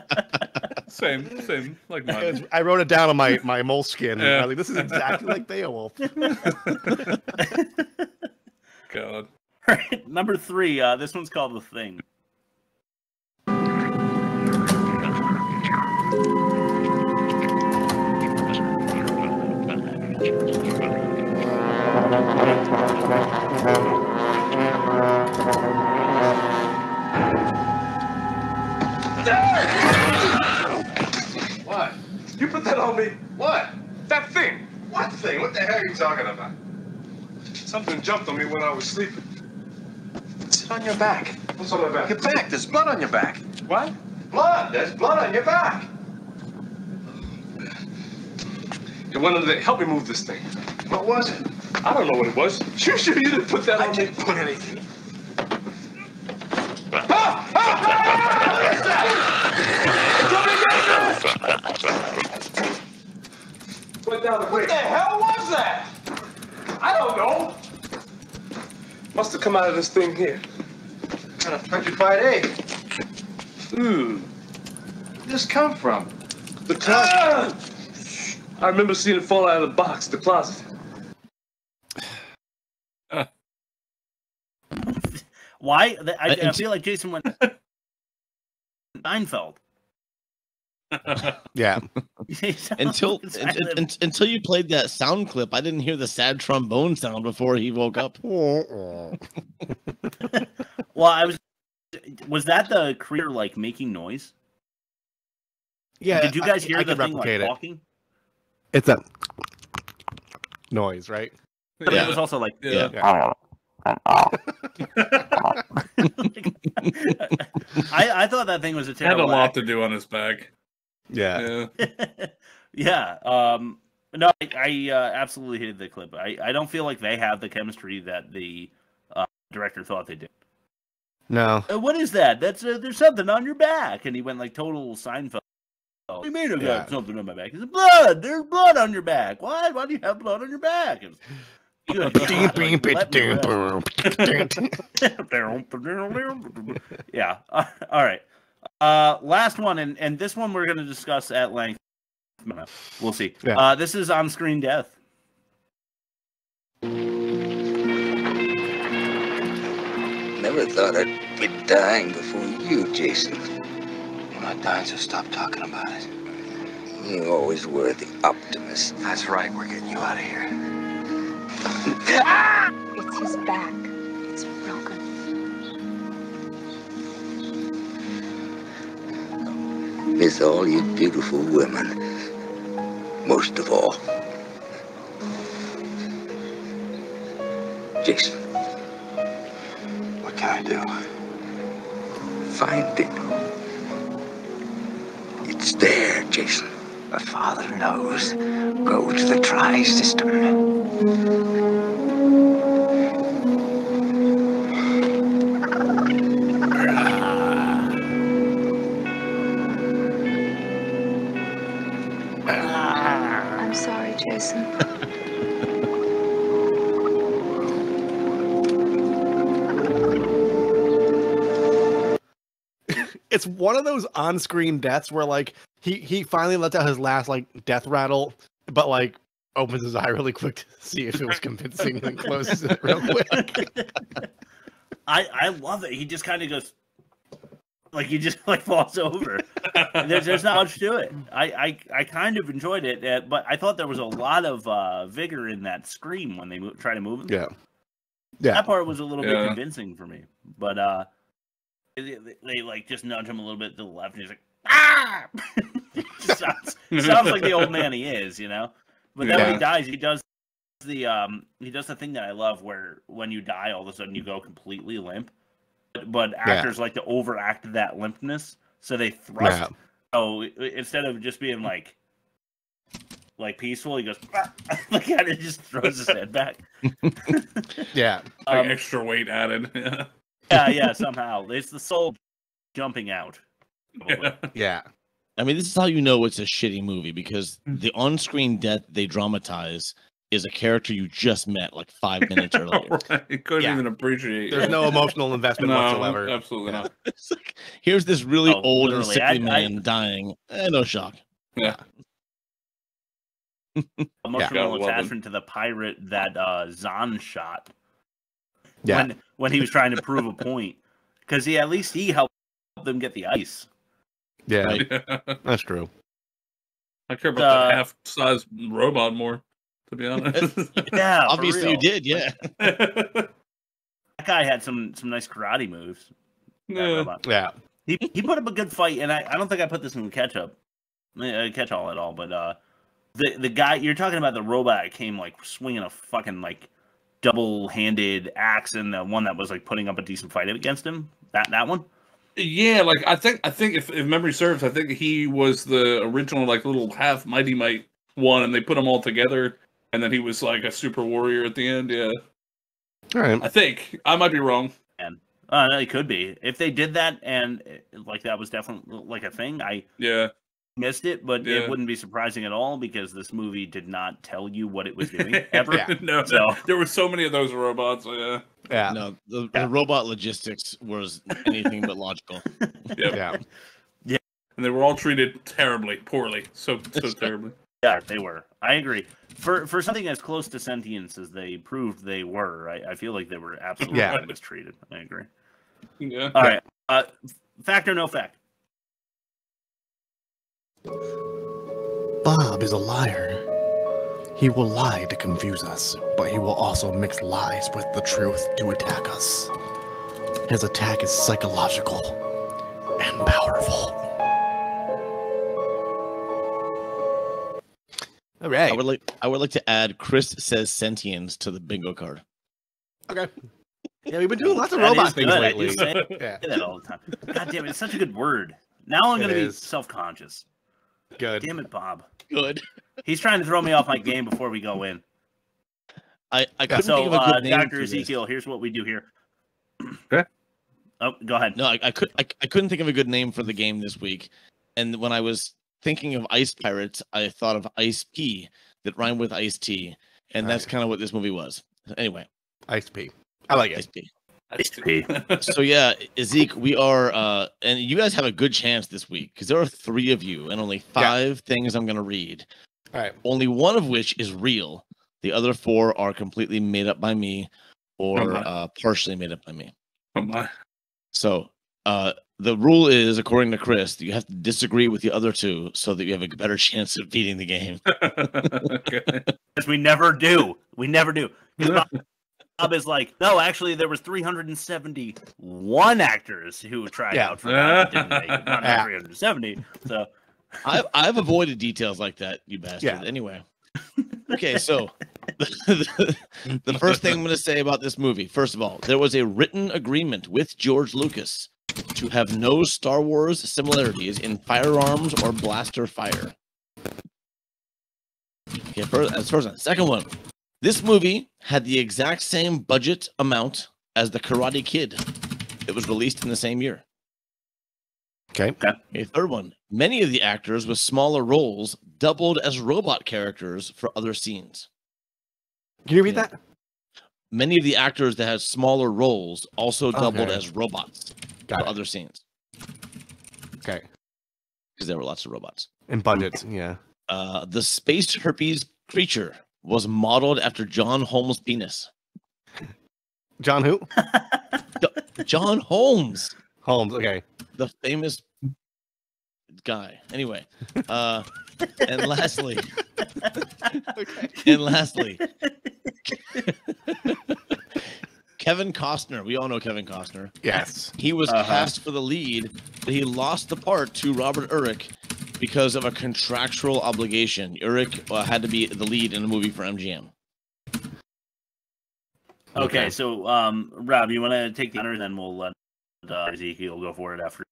same, same, like mine. I wrote it down on my my moleskin. and I Yeah. like, this is exactly like Beowulf. God. All right, number three. Uh, this one's called The Thing. What? You put that on me. What? That thing. What thing? What the hell are you talking about? Something jumped on me when I was sleeping. Sit on your back. What's on my back? Your back. There's blood on your back. What? Blood. There's blood on your back. It went under there. Help me move this thing. What was it? I don't know what it was. Sure, sure, you didn't put that on me. I didn't put anything. Ah! What the hell was that? I don't know. Must have come out of this thing here. Kind of petrified egg. Hmm. Where'd this come from? The closet. I remember seeing it fall out of the box, the closet. Why? I, Uh, I feel like Jason went Seinfeld. Yeah. until It's un- kind of- un- until you played that sound clip, I didn't hear the sad trombone sound before he woke up. Well, I was. Was that the creature like making noise? Yeah. Did you guys I hear the thing like replicate it. talking? It's a noise, right? But it was also like Yeah. I, I thought that thing was a Had a lot act. to do on his back. Yeah. Yeah. yeah. Um. No, I, I uh, absolutely hated the clip. I, I don't feel like they have the chemistry that the uh, director thought they did. No. Uh, what is that? That's uh, there's something on your back, and he went like total Seinfeld. What do you mean I got Yeah. something on my back? He said, "Blood. There's blood on your back. Why? Why do you have blood on your back?" Was- Good God, like, let me rest. yeah. All right. Uh, last one, and and this one we're going to discuss at length. We'll see. Yeah. Uh, this is on screen death. Never thought I'd be dying before you, Jason. You're not dying, so stop talking about it. You always were the optimist. That's right. We're getting you out of here. It's his back. Miss all you beautiful women. Most of all. Jason. What can I do? Find it. It's there, Jason. My father knows. Go to the Tri It's one of those on-screen deaths where like he he finally lets out his last like death rattle, but like opens his eye really quick to see if it was convincing and closes it real quick. I I love it. He just kind of goes like he just like falls over. there's there's not much to it. I I, I kind of enjoyed it, uh, but I thought there was a lot of uh, vigor in that scream when they mo- try to move him. Yeah. Yeah. that part was a little Yeah. bit convincing for me. But uh, they, they- they, like just nudge him a little bit to the left, and he's like ah. Sounds sounds like the old man he is, you know. But then when he dies, he does the um he does the thing that I love where when you die, all of a sudden you go completely limp. But, but actors like to overact that limpness, so they thrust. Yeah. So instead of just being like like peaceful, he goes "Ah," like kind of just throws his head back. Yeah. Like Um, extra weight added. Yeah. yeah, yeah. Somehow it's the soul jumping out. Yeah. Yeah. I mean, this is how you know it's a shitty movie because the on-screen death they dramatize is a character you just met like five minutes earlier. right. You couldn't Yeah. even appreciate. There's no emotional investment no, whatsoever. Absolutely not. Like, here's this really Oh, old and sickly I- I- man dying. Eh, no shock. Yeah. Emotional Gotta attachment to the pirate that uh, Zahn shot Yeah. when when he was trying to prove a point, because he at least he helped them get the ice. Yeah, Right. that's true. I care about Uh, that half-sized robot more, to be honest. Yeah, for Obviously, you did. Yeah. That guy had some some nice karate moves. Yeah. Yeah. He he put up a good fight, and I, I don't think I put this in catch up, uh, catch all at all. But uh, the the guy you're talking about, the robot came like swinging a fucking like double handed axe, and the one that was like putting up a decent fight against him. That that one. Yeah, like I think I think if, if memory serves, I think he was the original like little half mighty might one, and they put them all together, and then he was like a super warrior at the end. Yeah, All right. I think I might be wrong. And uh, it could be if they did that, and like that was definitely like a thing. I Yeah, missed it, but Yeah. it wouldn't be surprising at all because this movie did not tell you what it was doing ever. Yeah. no, So- there were so many of those robots. Yeah, Yeah. No, the, Yeah. the robot logistics was anything but logical. yeah, Yeah. and they were all treated terribly, poorly, so so terribly. Yeah, they were. I agree. For for something as close to sentience as they proved they were, I, I feel like they were absolutely Yeah. mistreated. I agree. Yeah, All right. Uh, fact or no fact? Bob is a liar. He will lie to confuse us, but he will also mix lies with the truth to attack us. His attack is psychological and powerful. All right. I would like I would like to add Chris says sentience to the bingo card. Okay. Yeah, we've been doing lots of That robot things good. Lately. Yeah. that all the time. God damn it! It's such a good word. Now I'm It gonna be self conscious. Good. Damn it, Bob. Good. He's trying to throw me off my game before we go in. I, I couldn't So, think of a uh, good name. Doctor for this. Ezekiel, here's what we do here. Okay. Oh, go ahead. No, I, I could I, I couldn't think of a good name for the game this week. And when I was thinking of Ice Pirates, I thought of Ice P that rhymed with Ice T, and that's kind of what this movie was. Anyway, Ice P. I like Ice it. P. HP. So yeah, Zeke, we are, uh, and you guys have a good chance this week because there are three of you, and only five things I'm gonna read. All right. Only one of which is real. The other four are completely made up by me, or Oh uh, partially made up by me. Oh my. So uh, the rule is, according to Chris, you have to disagree with the other two so that you have a better chance of beating the game. Because we never do. We never do. 'Cause Bob, Bob is like, no, actually, there was 371 actors who tried Yeah. out for that. Didn't make it. Not Yeah. 370. So I've, I've avoided details like that, you bastard. Yeah. Anyway. Okay, so the, the first thing I'm going to say about this movie, first of all, there was a written agreement with George Lucas to have no Star Wars similarities in firearms or blaster fire. Okay, first, that's first one. Second one, this movie had the exact same budget amount as The Karate Kid. It was released in the same year. Okay. A third one. Many of the actors with smaller roles doubled as robot characters for other scenes. Can you read Yeah. that? Many of the actors that had smaller roles also doubled Okay. as robots Got for it. other scenes Okay. because there were lots of robots. And budgets. Yeah. Uh, the space herpes creature was modeled after John Holmes' penis. John who? John Holmes, Holmes. Okay. the famous guy. Anyway, uh, and lastly, and lastly, Kevin Costner. We all know Kevin Costner. Yes. He was Uh-huh. cast for the lead, but he lost the part to Robert Urich because of a contractual obligation. Urich uh, had to be the lead in a movie for MGM. okay, Okay. so um, Rob, you want to take the honor, then we'll let uh, Ezekiel go for it after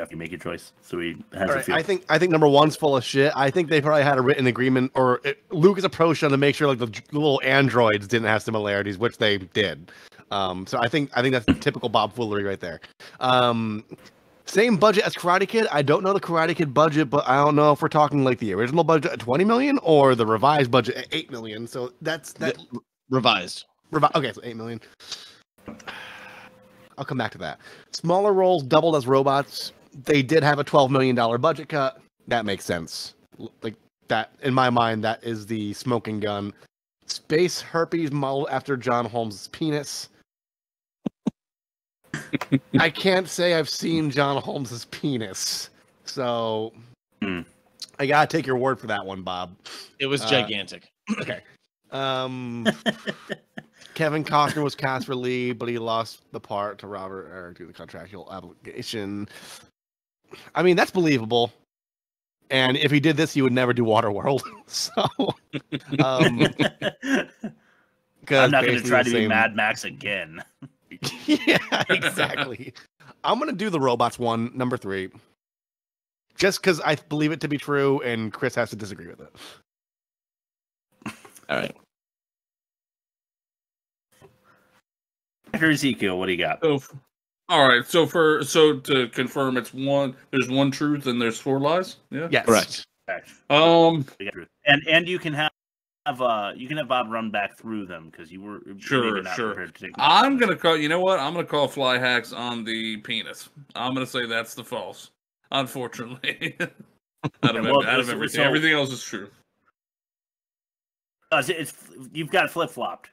after you make your choice. So he has All a right. I think I think number one's full of shit. I think they probably had a written agreement, or it, Lucas approached them to make sure like the, j- little androids didn't have similarities, which they did. Um, so I think I think that's typical Bob foolery right there. Um, Same budget as Karate Kid. I don't know the Karate Kid budget, but I don't know if we're talking like the original budget at 20 million or the revised budget at 8 million. So that's that revised. Revi- okay, so 8 million. I'll come back to that. Smaller roles doubled as robots. They did have a 12 million dollar budget cut. That makes sense. Like that in my mind that is the smoking gun. Space herpes modeled after John Holmes' penis. I can't say I've seen John Holmes' penis. So I gotta take your word for that one, Bob. It was Uh, gigantic. okay. Um, Kevin Costner was cast for Lee, but he lost the part to Robert Urich due to the contractual obligation. I mean, that's believable. And if he did this, he would never do Waterworld. so, um, I'm not going to try the to be Mad Max again. yeah, exactly. I'm gonna do the robots one, number three, just because I believe it to be true, and Chris has to disagree with it. All right. Dr. Ezekiel, what do you got? So, all right. So for so to confirm, it's one. There's one truth and there's four lies. Yeah. Yes. Correct. Um. And and you can have have uh you can have Bob run back through them because you were Sure, not sure. prepared to take I'm gonna call. You know what? I'm gonna call fly hacks on the penis. I'm gonna say that's the false. Unfortunately, out of, well, ev- out of everything, so- everything else is true. Uh, it's, it's you've got flip flopped.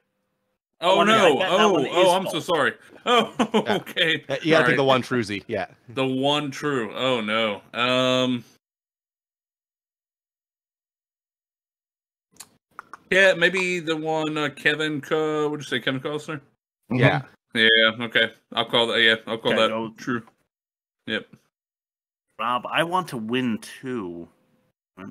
Oh, I no! got that Oh, one is oh! I'm so sorry. Oh, okay. Uh, You gotta All take the right. one truzy. Yeah. The one true. Oh no. Um. Yeah, maybe the one uh, Kevin. Co- what'd you say, Kevin Costner? Yeah. Yeah. Okay. I'll call that. Yeah, I'll call Okay, that go- true. Yep. Rob, I want to win too. I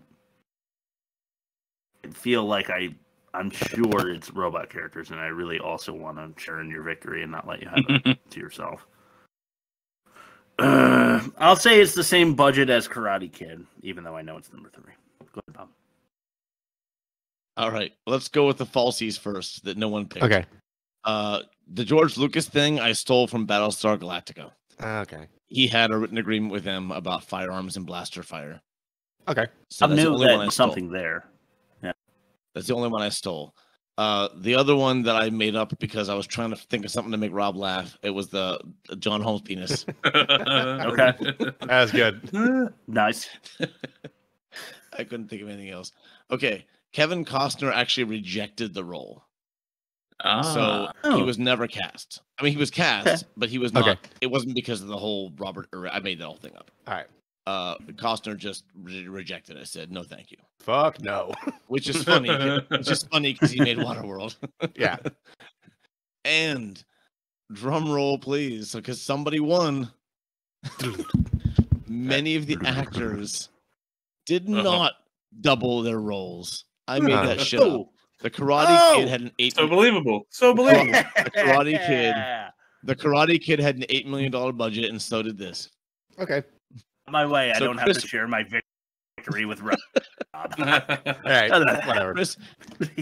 feel like I I'm sure it's robot characters, and I really also want to share in your victory and not let you have it to yourself. Uh, I'll say it's the same budget as Karate Kid, even though I know it's number three. Go ahead, Bob. All right. Let's go with the falsies first that no one picked. Okay. Uh, the George Lucas thing I stole from Battlestar Galactica. Okay. He had a written agreement with them about firearms and blaster fire. Okay. So I that's the knew that I was something there. Yeah. That's the only one I stole. Uh, the other one that I made up because I was trying to think of something to make Rob laugh. It was the, the John Holmes penis. Okay. That's good. nice. I couldn't think of anything else. Okay, Kevin Costner actually rejected the role, so Ah. he was never cast. I mean, he was cast, but he was not. Okay. It wasn't because of the whole Robert. I made that whole thing up. All right. Uh, Costner just re- rejected. it. said no, thank you. Fuck no. Which is funny. it's just funny because he made Waterworld. Yeah. and drum roll, please, because somebody won. Many of the actors did Uh-huh. not double their roles. I made that shit up. Oh. The Karate Oh. Kid had an eight. So believable. So believable. the Karate Kid. The Karate Kid had an eight million dollar budget, and so did this. Okay. My way, I So don't have to share my victory with Rob. All right. Whatever. Chris,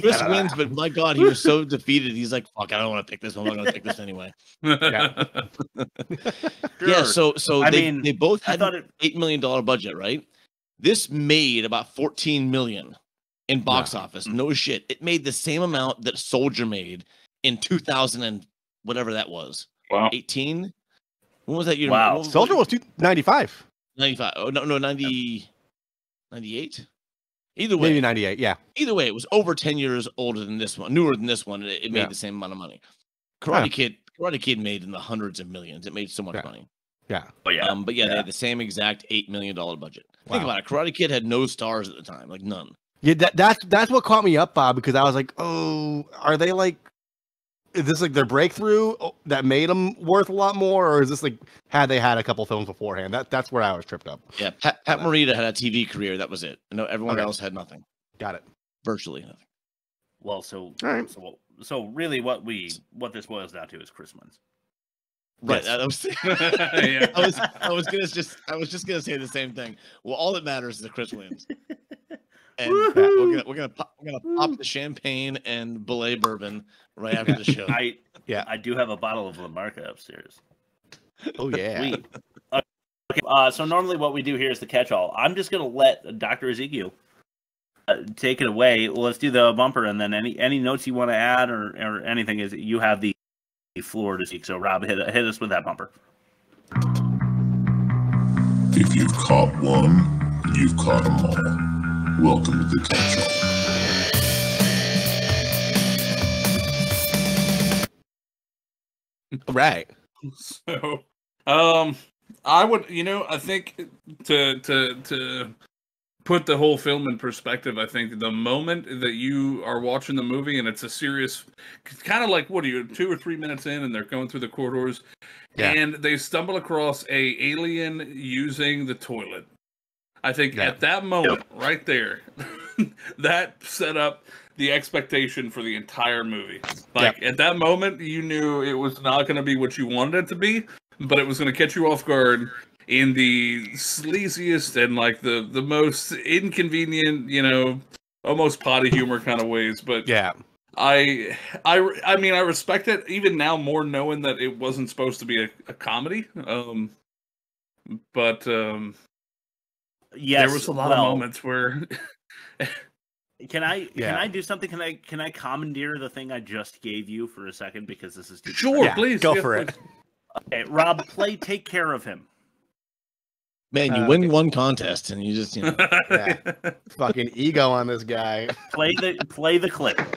Chris wins, but my God, he was so defeated. He's like, "Fuck, I don't want to pick this one. I'm going to pick this anyway." Yeah. Yeah. So, so I they, mean, they both had an it- eight million dollar budget, right? This made about fourteen million in box office. No shit. It made the same amount that Soldier made in two thousand and whatever that was. Wow. Eighteen. When was that year? Wow. What- what- Soldier was two ninety five. 95. Oh, no, no, 90, 98? Either way, Maybe ninety eight. Yeah. either way, it was over 10 years older than this one, newer than this one. and It, it made Yeah. the same amount of money. Karate Huh. Kid, Karate Kid made in the hundreds of millions. It made so much Yeah. money. Yeah. Oh yeah. Um, but yeah, they had the same exact $8 million budget. Think about it. Karate Kid had no stars at the time, like none. Yeah, that, that's that's what caught me up, Bob, because I was like, oh, are they like, is this like their breakthrough oh, that made them worth a lot more, or is this like had they had a couple films beforehand? That that's where I was tripped up. Yeah, Pat, Pat uh, Morita had a TV career. That was it. No, everyone Okay. else had nothing. Got it. Virtually nothing. Well, so All right. so so really, what we what this boils down to is Chris wins. Right. Yes. I was, Yeah. I was, I was gonna just, I was just gonna say the same thing. Well, all that matters is that Chris wins. And we're gonna, we're gonna, pop, we're gonna pop the champagne and belay bourbon right after the show. I Yeah. I do have a bottle of La Marca upstairs. Oh yeah. Okay, uh, so normally what we do here is the catch-all. I'm just gonna let Doctor Ezekiel uh, take it away. Let's do the bumper, and then any any notes you want to add or, or anything is you have the floor to speak. So Rob, hit hit us with that bumper. If you've caught one, you've caught them all. Welcome to the catch-all. Right. So, um, I would, you know, I think to to to put the whole film in perspective, I think the moment that you are watching the movie and it's a serious, kind of like what are you, two or three minutes in, and they're going through the corridors, Yeah. and they stumble across a alien using the toilet. I think Yeah. at that moment, right there, that set up the expectation for the entire movie. Like at that moment, you knew it was not going to be what you wanted it to be, but it was going to catch you off guard in the sleaziest and like the the most inconvenient, you know, almost potty humor kind of ways. But Yeah. I I I mean I respect it even now more knowing that it wasn't supposed to be a, a comedy. Um, but um, Yes, there was a lot well- of moments where Can I can I do something? Can I can I commandeer the thing I just gave you for a second because this is too Sure, Yeah, please, go yes, for it. Okay, Rob, play "Take Care of Him." Man, you Uh, win one contest and you just, you know. Yeah. Fucking ego on this guy. Play the play the clip.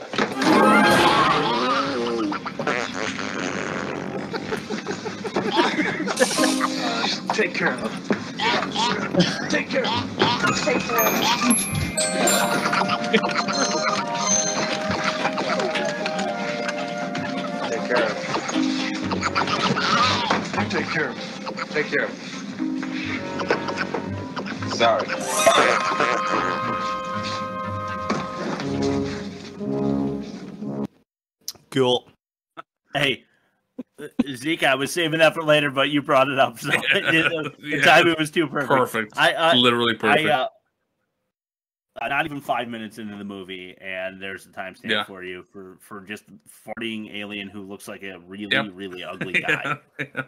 Take care of him. Take care of him. Take care. Take care. Take care. Take care. Sorry. Cool. Hey, Zeke, I was saving that for later, but you brought it up, so the Yeah. timing was too perfect. Perfect. I, I Literally perfect. I, uh, uh, not even five minutes into the movie, and there's a timestamp Yeah. for you for for just farting alien who looks like a really Yep. really ugly guy. Yeah.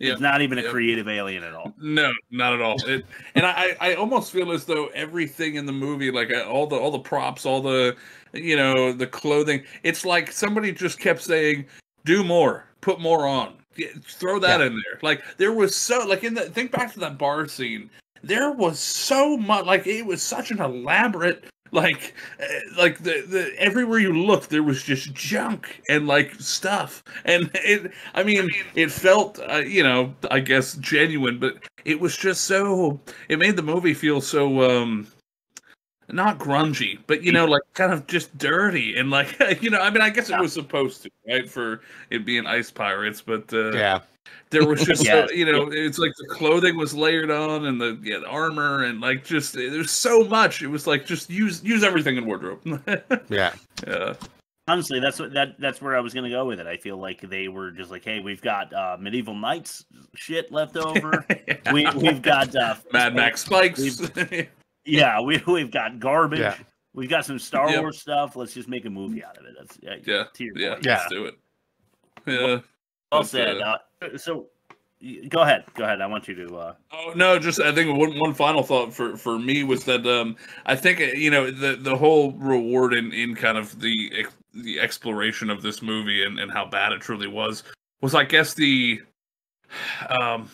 It's not even a creative alien at all. No, not at all. It, and I, I almost feel as though everything in the movie, like uh, all the all the props, all the, you know, the clothing, it's like somebody just kept saying, "Do more, put more on, throw that in there." Like there was so like in the think back to that bar scene, there was so much like it was such an elaborate like uh, like the, the everywhere you looked there was just junk and like stuff. And it i mean it felt uh, you know i guess genuine but it was just so it made the movie feel so um not grungy but you know like kind of just dirty and like you know i mean i guess it was supposed to right for it being ice pirates but uh Yeah. there was just Yeah. so, you know it's like the clothing was layered on and the yeah the armor and like just there's so much it was like just use use everything in wardrobe Yeah. yeah Honestly, that's what that that's where I was gonna go with it. I feel like they were just like, hey, we've got uh, medieval knights shit left over. we we've got uh, mad max spikes we've- yeah, we we've got garbage. Yeah. We've got some Star Yep. Wars stuff. Let's just make a movie out of it. That's yeah to your yeah let's do it yeah Well That's, said. uh, so, go ahead. Go ahead. I want you to. Uh, Oh no, just I think one one final thought for for me was that um I think uh, you know the the whole reward in in kind of the ex- the exploration of this movie and and how bad it truly was was I guess the um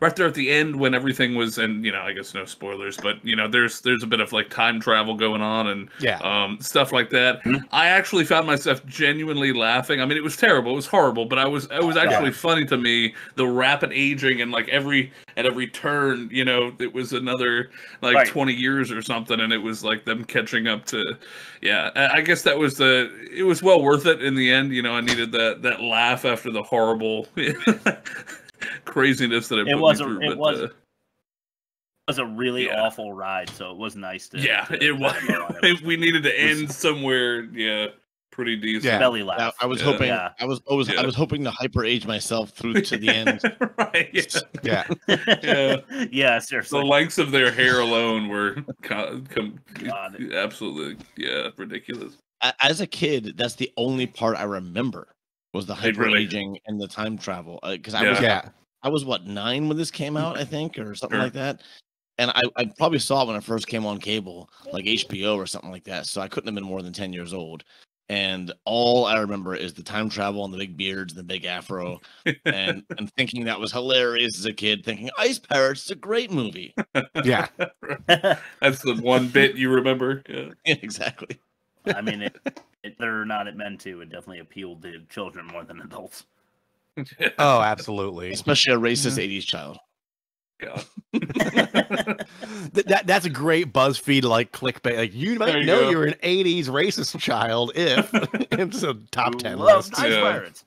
right there at the end when everything was and you know I guess no spoilers but you know there's there's a bit of like time travel going on and Yeah. um stuff like that I actually found myself genuinely laughing I mean it was terrible it was horrible but I was it was actually Yeah. funny to me the rapid aging and like every at every turn you know it was another like Right. 20 years or something and it was like them catching up to yeah I I guess that was the it was well worth it in the end you know I needed that that laugh after the horrible craziness that it, it put was me a through it but, was uh, it was a really awful ride. So it was nice to. yeah to it was let them know it. we needed to end somewhere yeah pretty decent Belly laugh. I, I was Yeah. hoping Yeah. I was I was Yeah. I was hoping to hyper age myself through to the end. right yeah Yeah. yeah yeah, the lengths of their hair alone were co- com- absolutely yeah ridiculous As a kid, that's the only part I remember was the Hey, hyper really? aging and the time travel. Because I Yeah. was Yeah. I was what nine when this came out, I mm-hmm. think, or something Sure. like that. And I, I probably saw it when it first came on cable, like HBO or something like that. So I couldn't have been more than ten years old. And all I remember is the time travel and the big beards and the big afro, and and thinking that was hilarious as a kid. Thinking Ice Pirates is a great movie. Yeah. That's the one bit you remember. Yeah. exactly. I mean, it, it, whether or not it meant to, it definitely appealed to children more than adults. Oh, absolutely. Especially a racist '80s child. Yeah. That that's a great BuzzFeed like clickbait. Like you might you know go. you're an '80s racist child if it's a top ten Love list Ice Yeah. Pirates.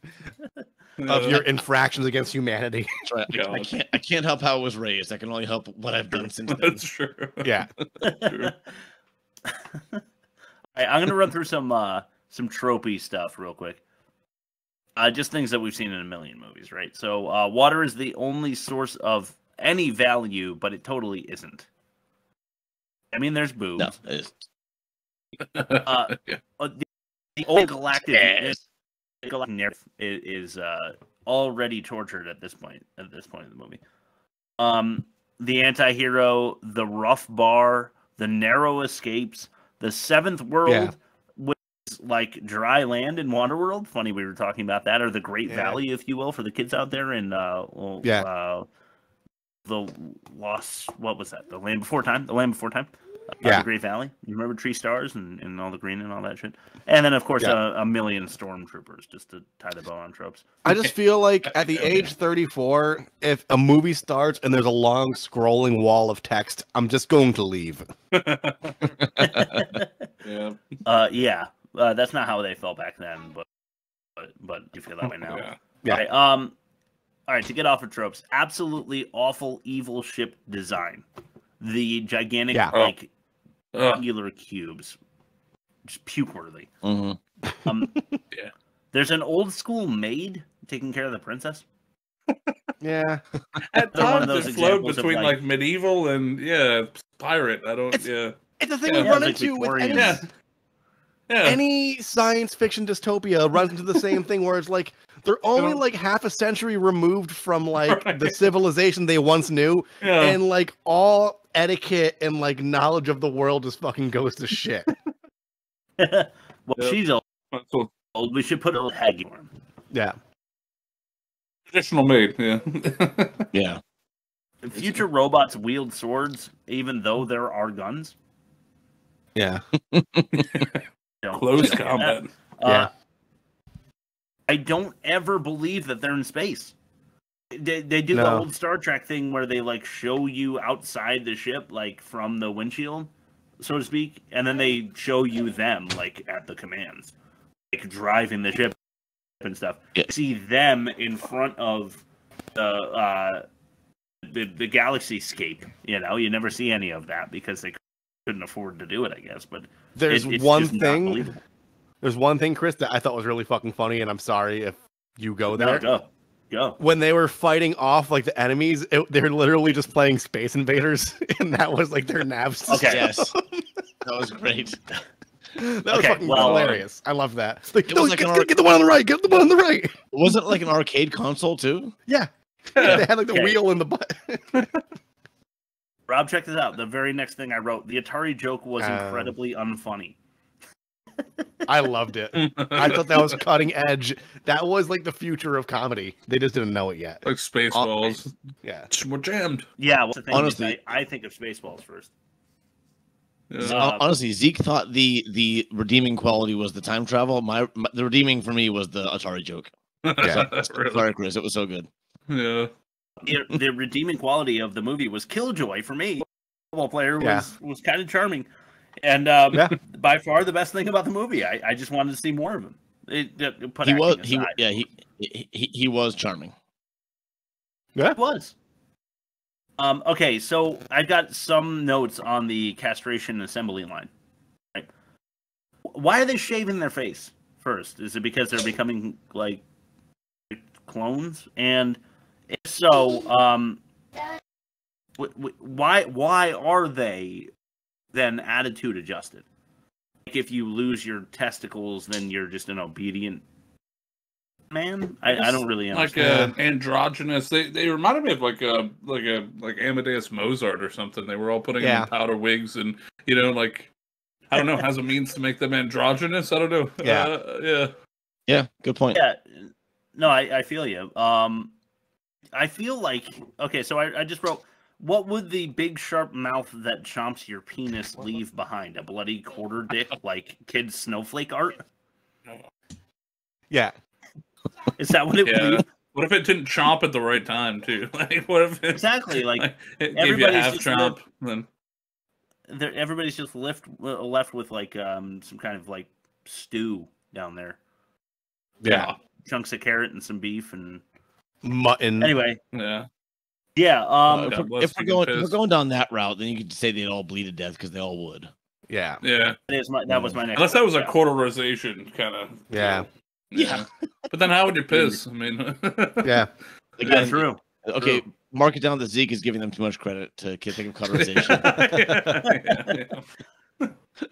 of your infractions against humanity. Right. I- I can't I can't help how I was raised. I can only help what I've done since then. That's true. Yeah. True. All right, I'm gonna run through some uh some tropey stuff real quick. Uh, just things that we've seen in a million movies, right? So, uh, water is the only source of any value, but it totally isn't. I mean, there's boobs. No, it is. Uh, Yeah. the, the old galactic, Yes. galactic narrative is, is uh, already tortured at this point. At this point in the movie, um, the anti-hero, the rough bar, the narrow escapes, the seventh world, Yeah. Which is like dry land in Waterworld. Funny we were talking about that, or the Great Yeah. Valley, if you will, for the kids out there in uh, well, Yeah. uh, the lost. What was that? The Land Before Time. The Land Before Time. Uh, Yeah. The Great Valley. You remember Tree Stars and, and all the green and all that shit. And then of course Yeah. a, a million stormtroopers just to tie the bow on tropes. I just feel like at the age 34, if a movie starts and there's a long scrolling wall of text, I'm just going to leave. yeah. Uh, yeah, uh, that's not how they felt back then, but but but you feel that way now. Yeah. Yeah. Okay, um, all right. To get off of tropes, absolutely awful evil ship design. The gigantic Yeah. Oh. like Ugh. angular cubes, just puke worthy. Mhm. Um, Yeah. There's an old school maid taking care of the princess. Yeah. At Another times it flowed between like- like, medieval and yeah, pirate. I don't. It's- yeah. It's a thing Yeah. we Yeah, run like into with any, Yeah. Yeah. any science fiction dystopia runs into the same thing where it's like they're only don't- like half a century removed from like the civilization they once knew yeah. and like all etiquette and like knowledge of the world just fucking goes to shit. well, Yep. she's old. That's what- We should put a little Haggy on. yeah. traditional maid. Yeah. Yeah. Future robots wield swords, even though there are guns. Yeah. Don't Close forget that. combat. Uh, Yeah. I don't ever believe that they're in space. They, they do the No. old Star Trek thing where they like show you outside the ship, like from the windshield, so to speak, and then they show you them like at the commands, like driving the ship and stuff. Yeah. See them in front of the uh, the the galaxy scape. You know, you never see any of that because they couldn't afford to do it, I guess. But There's it- it's one just thing believable. there's one thing, Chris, that I thought was really fucking funny, and I'm sorry if you go No, there. go, go. when they were fighting off like the enemies, it, they were literally just playing Space Invaders, and that was like their nav system. Okay. Yes. That was great. that was Okay, fucking well, hilarious. I love that. Like, It no, was like get, an get- the one on the right. Get the one on the right. Wasn't it like an arcade console too? Yeah, they had like the Okay. wheel in the butt. Rob, check this out. The very next thing I wrote, the Atari joke was Um, incredibly unfunny. I loved it. I thought that was cutting edge. That was like the future of comedy. They just didn't know it yet. like Spaceballs. Yeah. We're jammed. Yeah, well, the thing Honestly- is, I, I think of Spaceballs first. Yeah. Uh, Honestly, Zeke thought the the redeeming quality was the time travel. My, my the redeeming for me was the Atari joke. Yeah. Really. Sorry, Chris. It was so good. Yeah. The, the redeeming quality of the movie was Killjoy for me. Football player was Yeah. was kind of charming, and um, Yeah. by far the best thing about the movie. I, I just wanted to see more of him. It, it, put He was acting he yeah he, he he he was charming. Yeah. It was. Um, okay, so I've got some notes on the castration assembly line. Right? Why are they shaving their face first? Is it because they're becoming like clones? And if so, um, wh- wh- why why are they then attitude adjusted? Like if you lose your testicles, then you're just an obedient man. I, I don't really understand. like understand. uh, androgynous. They they reminded me of like a like a like Amadeus Mozart or something. They were all putting Yeah. on powder wigs and you know like I don't know has a means to make them androgynous. I don't know. Yeah. uh, yeah. Yeah, good point. Yeah, no, I, I feel you. Um, I feel like okay. So I, I just wrote, what would the big sharp mouth that chomps your penis leave behind? A bloody quarter dick, like kids snowflake art? Yeah. Is that what it would Yeah. leave? What if it didn't chomp at the right time too? Like what if it, Exactly, like, it gave you a everybody's half just chomp? Then There, everybody's just left uh, left with like um some kind of like stew down there. Yeah. chunks of carrot and some beef and Mutton. anyway. Yeah. Yeah. Um. if, we're, if we're going if we're going down that route, then you could say they'd all bleed to death because they all would. Yeah. Yeah. That, is my, that was my next. Unless that was a cauterization kind of. Yeah. Yeah. But then how would you piss? I mean. Yeah. Again, true. Okay, True. mark it down that Zeke is giving them too much credit to kid think of cauterization.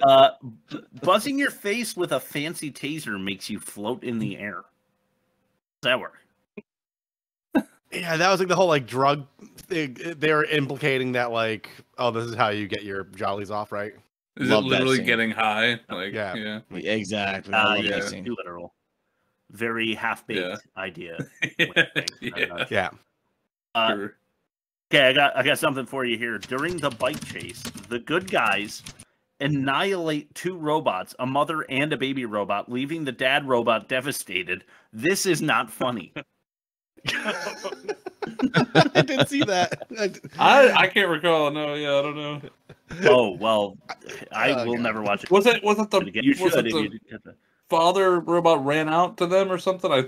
Uh, b- buzzing your face with a fancy taser makes you float in the air. Does that work? Yeah, that was like the whole like drug thing. They were implicating that like, oh, this is how you get your jollies off, right? Is Love it literally getting high? Like Yeah. yeah. exactly. Uh, I yeah, too literal. Very half baked Yeah. idea. yeah. Yeah. Uh, Sure. Okay, I got I got something for you here. During the bike chase, the good guys annihilate two robots, a mother and a baby robot, leaving the dad robot devastated. This is not funny. I didn't see that. I I can't recall. No, yeah, I don't know. oh well, I Oh, will God. never watch it. Was it was it the again. You was should it the you didn't get that. father robot ran out to them or something? I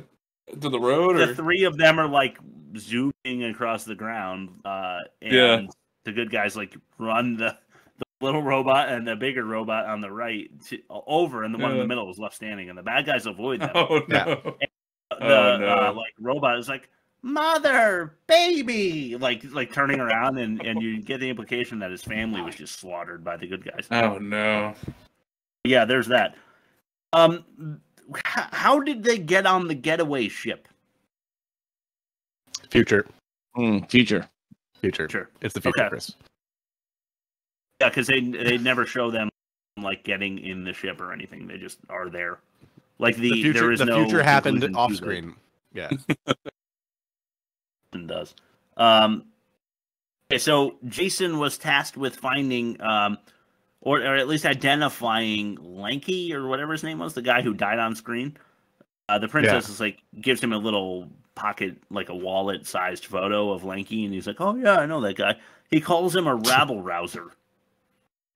to the road The or three of them are like zooming across the ground, uh, and Yeah. the good guys like run the, the little robot and the bigger robot on the right to, over, and the one in the middle is left standing, and the bad guys avoid them. Oh Yeah. no. The Oh, no. uh, like robot is like mother baby like like turning around and and you get the implication that his family was just slaughtered by the good guys Oh no. yeah there's that um h- how did they get on the getaway ship Future. Mm, future. Future. Sure. It's the future, Okay. Chris. yeah because they they never show them like getting in the ship or anything they just are there like the, The future. there is the no future happened off screen. Yeah. Jason does. Um, okay, so Jason was tasked with finding, um, or, or at least identifying Lanky or whatever his name was, the guy who died on screen. Uh, the princess is like gives him a little pocket, like a wallet-sized photo of Lanky, and he's like, "Oh yeah, I know that guy." He calls him a rabble rouser.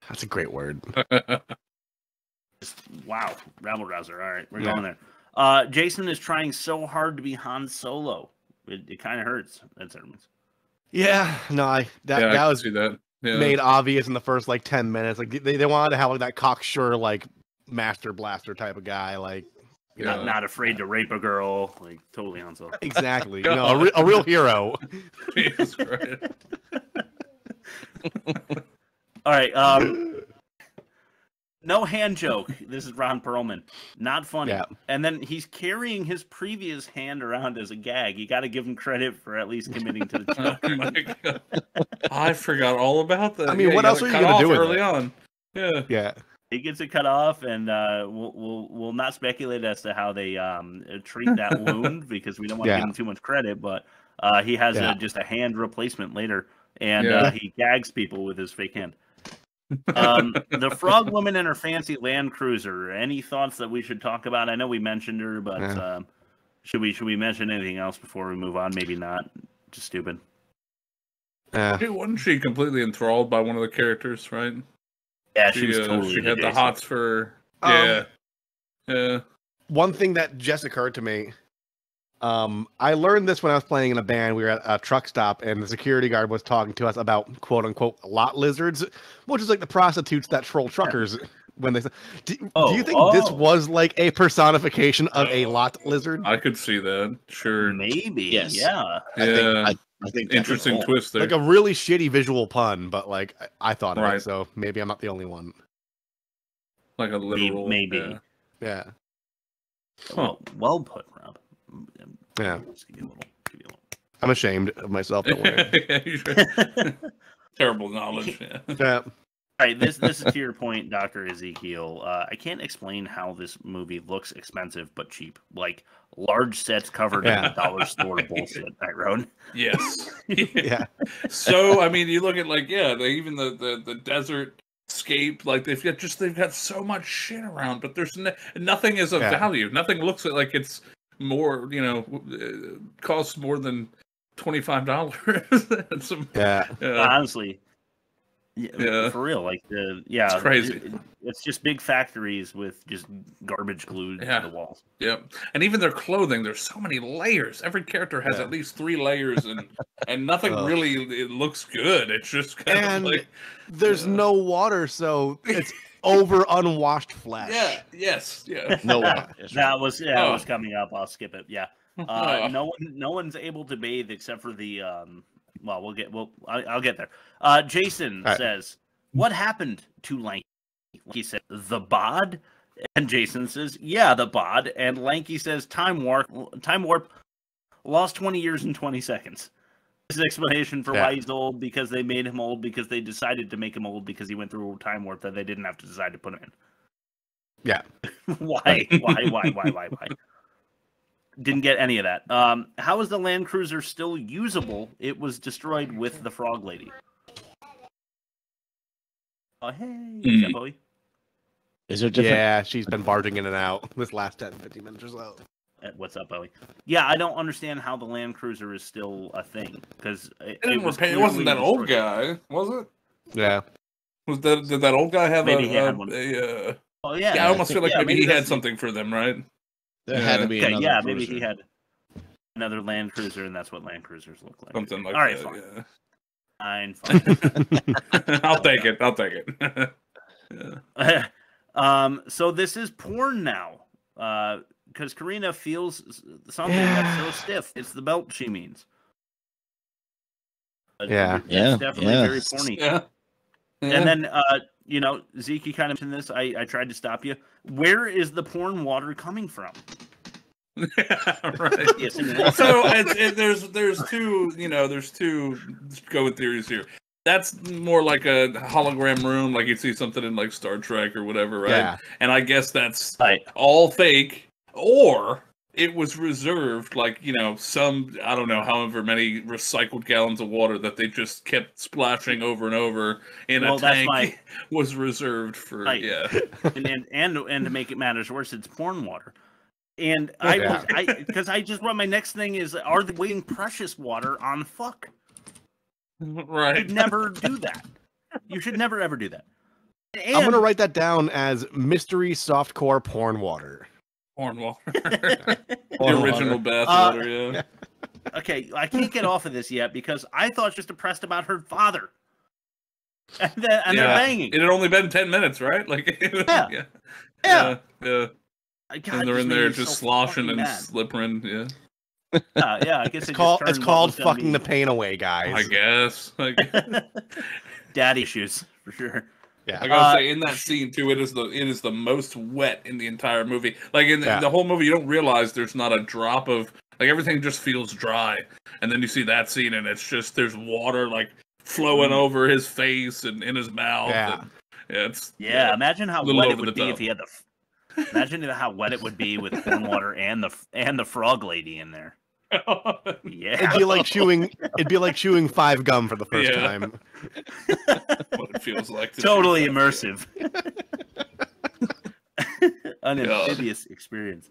That's a great word. Just, wow, rabble rouser. All right, we're Yeah. going there. Uh, Jason is trying so hard to be Han Solo. It, it kind of hurts at certain. Yeah. No, I that yeah, that can was see that. Yeah. made obvious in the first like ten minutes. Like they, they wanted to have like that cocksure like master blaster type of guy. Like you not not afraid to rape a girl, like totally on so. exactly. God. no, a, re- a real hero. Jesus Christ. All right, um, no hand joke. This is Ron Perlman. Not funny. Yeah. And then he's carrying his previous hand around as a gag. You got to give him credit for at least committing to the joke. Oh my God. I forgot all about that. I mean, Yeah, what else gotta are you cut gonna do early it? on? Yeah. Yeah. he gets it cut off, and uh, we'll, we'll we'll not speculate as to how they um, treat that wound because we don't want to Yeah. give him too much credit. But uh, he has Yeah. a, just a hand replacement later, and Yeah. uh, he gags people with his fake hand. Um, the frog woman and her fancy Land Cruiser. Any thoughts that we should talk about? I know we mentioned her, but Yeah. um, should we should we mention anything else before we move on? Maybe not. Just stupid. Yeah. Hey, wasn't she completely enthralled by one of the characters, right? Yeah, she, was uh, totally. she into had the hots for Um, yeah. yeah. One thing that just occurred to me. Um, I learned this when I was playing in a band. We were at a truck stop, and the security guard was talking to us about "quote unquote" lot lizards, which is like the prostitutes that troll truckers. When they say, do, do Oh, you think this oh. was like a personification of a lot lizard? I could see that. Sure. Maybe. Yes. Yeah. I think Yeah. I, I think Interesting cool. twist there. Like a really shitty visual pun, but like I, I thought of it, so maybe I'm not the only one. like a Maybe. literal maybe. yeah. Yeah. Well, well put, Rob. Yeah. Just give you a little. Give you a little. I'm ashamed of myself. Don't worry. Yeah, you should- Terrible knowledge. Yeah. yeah. All right, this this is to your point, Doctor Ezekiel. Uh, I can't explain how this movie looks expensive but cheap, like large sets covered Yeah. in dollar store bullshit. I wrote. Yes. Yeah. so I mean, you look at like yeah, they even the the, the desert scape like they've got just they've got so much shit around, but there's no, nothing is of Yeah. value. Nothing looks like it's more you know uh, costs more than twenty five dollars. Some Yeah. Honestly, yeah, Yeah. for real, like the yeah, It's crazy. it- it's just big factories with just garbage glued Yeah. to the walls. Yep. And even their clothing, there's so many layers. Every character has Yeah. at least three layers and and nothing Ugh. really it looks good. It's just kind And of like there's no water, so it's over unwashed flesh. Yeah, yes, yeah. No one. Yes, right. That was yeah, Oh. it was coming up. I'll skip it. Yeah, uh, no one, no one's able to bathe except for the. Um, well, we'll get. Well, I, I'll get there. Uh, Jason All right. says, "What happened to Lanky?" He said, "The bod." And Jason says, "Yeah, the bod." And Lanky says, "Time warp. Time warp. Lost twenty years in twenty seconds." His explanation for why he's old because they made him old because they decided to make him old because he went through a time warp that they didn't have to decide to put him in. Yeah. why? Why? Why? Why? Why? Why? Didn't get any of that. Um, how is the Land Cruiser still usable? It was destroyed with the Frog Lady. Oh, hey, yeah, Bowie. Is there different? Yeah, she's been barging in and out this last 10, 15 minutes or so. Uh, What's up, Bowie? Yeah, I don't understand how the Land Cruiser is still a thing because it, it, didn't was repair, it wasn't that old guy, was it? Yeah. Was that did that old guy have Maybe a, he had a, one. a, uh, Oh yeah, yeah, I almost think- feel like yeah, maybe, maybe he had that's- something for them, right? There had to be Okay, another. yeah, maybe he had another Land Cruiser, and that's what Land Cruisers look like. Something like All right, that. fine. Fine, fine. I'll take it. I'll take it. yeah. um, so this is porn now, because Karina feels s- something that's so stiff. It's the belt she means. Yeah. it's Yeah, definitely yeah. very porny. Yeah. And then, uh, you know, Zeke, you kind of mentioned this. I, I tried to stop you. Where is the porn water coming from? right. Yes, so it's, it, there's there's two you know there's two going theories here. That's more like a hologram room, like you see something in like Star Trek or whatever, right? Yeah. And I guess that's Right. all fake, or it was reserved, like you know, some I don't know, however many recycled gallons of water that they just kept splashing over and over in Well, a that's tank my- was reserved for Right. yeah. and, and and and to make it matters worse, it's porn water. And I Yeah. was I because I just wrote my next thing is are they wasting precious water on fuck? right. You'd never do that. You should never ever do that. And, I'm gonna write that down as mystery softcore porn water. Porn water. the original bathwater, Uh, yeah. Okay, I can't get off of this yet because I thought just depressed about her father. And then and they're banging. It had only been ten minutes, right? Like Yeah. yeah. Yeah. Yeah. yeah. God, And they're in there just so sloshing and mad. slippering, yeah. Uh, yeah, I guess It's called it's called fucking the pain away, guys. I guess. Like, Dad issues for sure. Yeah. I gotta Uh, say, in that scene too, it is the it is the most wet in the entire movie. Like in the, Yeah. the whole movie, you don't realize there's not a drop of like everything just feels dry, and then you see that scene, and it's just there's water like flowing over his face and in his mouth. Yeah. and- yeah, it's Yeah, imagine how wet it would the be if top. he had the. f- Imagine how wet it would be with corn water and the and the frog lady in there. Yeah, It'd be like chewing. It'd be like chewing five gum for the first Yeah. time. what it feels like. to totally immersive. An God. amphibious experience.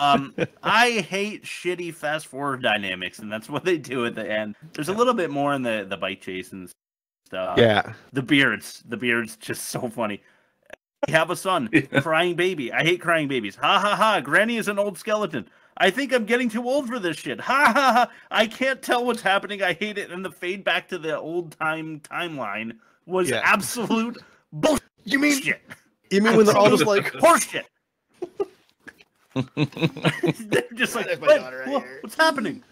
Um, I hate shitty fast forward dynamics, and that's what they do at the end. There's a little bit more in the the bike chase and stuff. Yeah. the beards, the beards, just so funny. I have a son, crying baby. I hate crying babies. Ha ha ha! Granny is an old skeleton. I think I'm getting too old for this shit. Ha ha ha! I can't tell what's happening. I hate it. And the fade back to the old time timeline was Yeah. absolute bullshit. You mean you mean when they're all just like horseshit? They're just like, my "What? daughter right What- here." what's happening?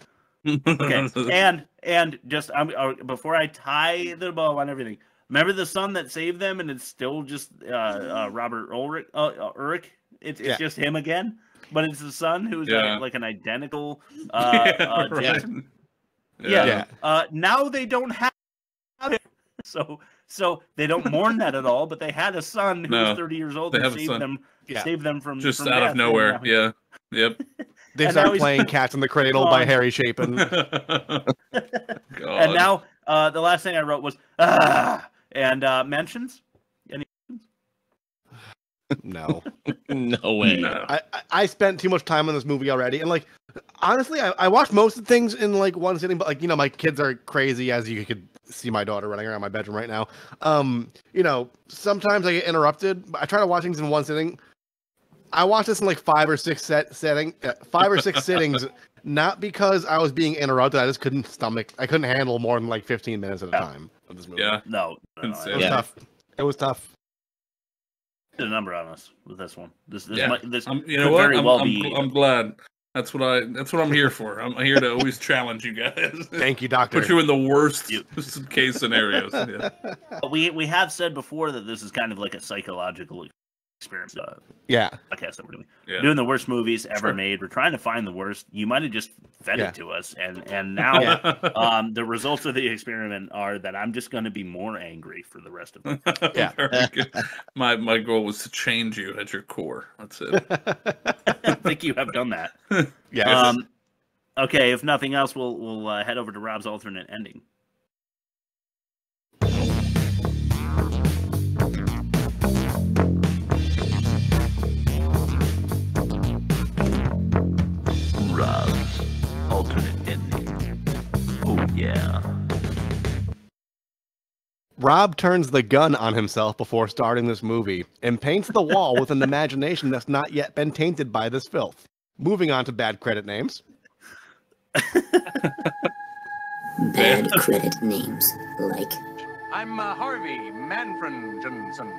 okay, and and just I'm uh, before I tie the bow on everything. Remember the son that saved them, and it's still just uh, uh, Robert Urich. Uh, uh, Urich. It's it's Yeah. just him again. but it's the son who's Yeah. uh, like an identical uh, Yeah, uh, right. Yeah. Yeah. Yeah. Uh, now they don't have it. So so they don't mourn that at all, but they had a son who No, was 30 years old they and have a saved son. them Yeah. saved them from Just from out death, of nowhere. now- Yeah. Yep. They And start playing Cats in the Cradle by Harry Chapin. And now uh, the last thing I wrote was ah and uh, mentions. Any no. no way. No. I, I- I spent too much time on this movie already, and like honestly, I, I watched most of the things in like one sitting, but like you know, my kids are crazy, as you could see my daughter running around my bedroom right now. Um, you know, sometimes I get interrupted. But I try to watch things in one sitting. I watched this in like five or six set setting, uh, five or six sittings, not because I was being interrupted. I just couldn't stomach. I couldn't handle more than like fifteen minutes at a time of this movie. Yeah. No, no, no, Insane. it was Yeah. tough. It was tough. Put a number on us with this one. This this Yeah. might, this I'm, you could know what? very I'm, well I'm, be. I'm glad. That's what I. That's what I'm here for. I'm here to always challenge you guys. Thank you, Doctor. Put you in the worst case scenarios. Yeah. we we have said before that this is kind of like a psychological experiment. Uh, Yeah. podcast that we're doing. Yeah. Doing the worst movies ever Sure. made. We're trying to find the worst. You might have just fed Yeah. it to us, and and now Yeah. um, the results of the experiment are that I'm just going to be more angry for the rest of it. Yeah. Very good. My my goal was to change you at your core. That's it. I think you have done that. yeah. Um, okay, if nothing else, we'll we'll uh, head over to Rob's alternate ending. Yeah. Rob turns the gun on himself before starting this movie and paints the wall with an imagination that's not yet been tainted by this filth. Moving on to bad credit names. Bad credit names like I'm uh, Harvey Manfred Johnson.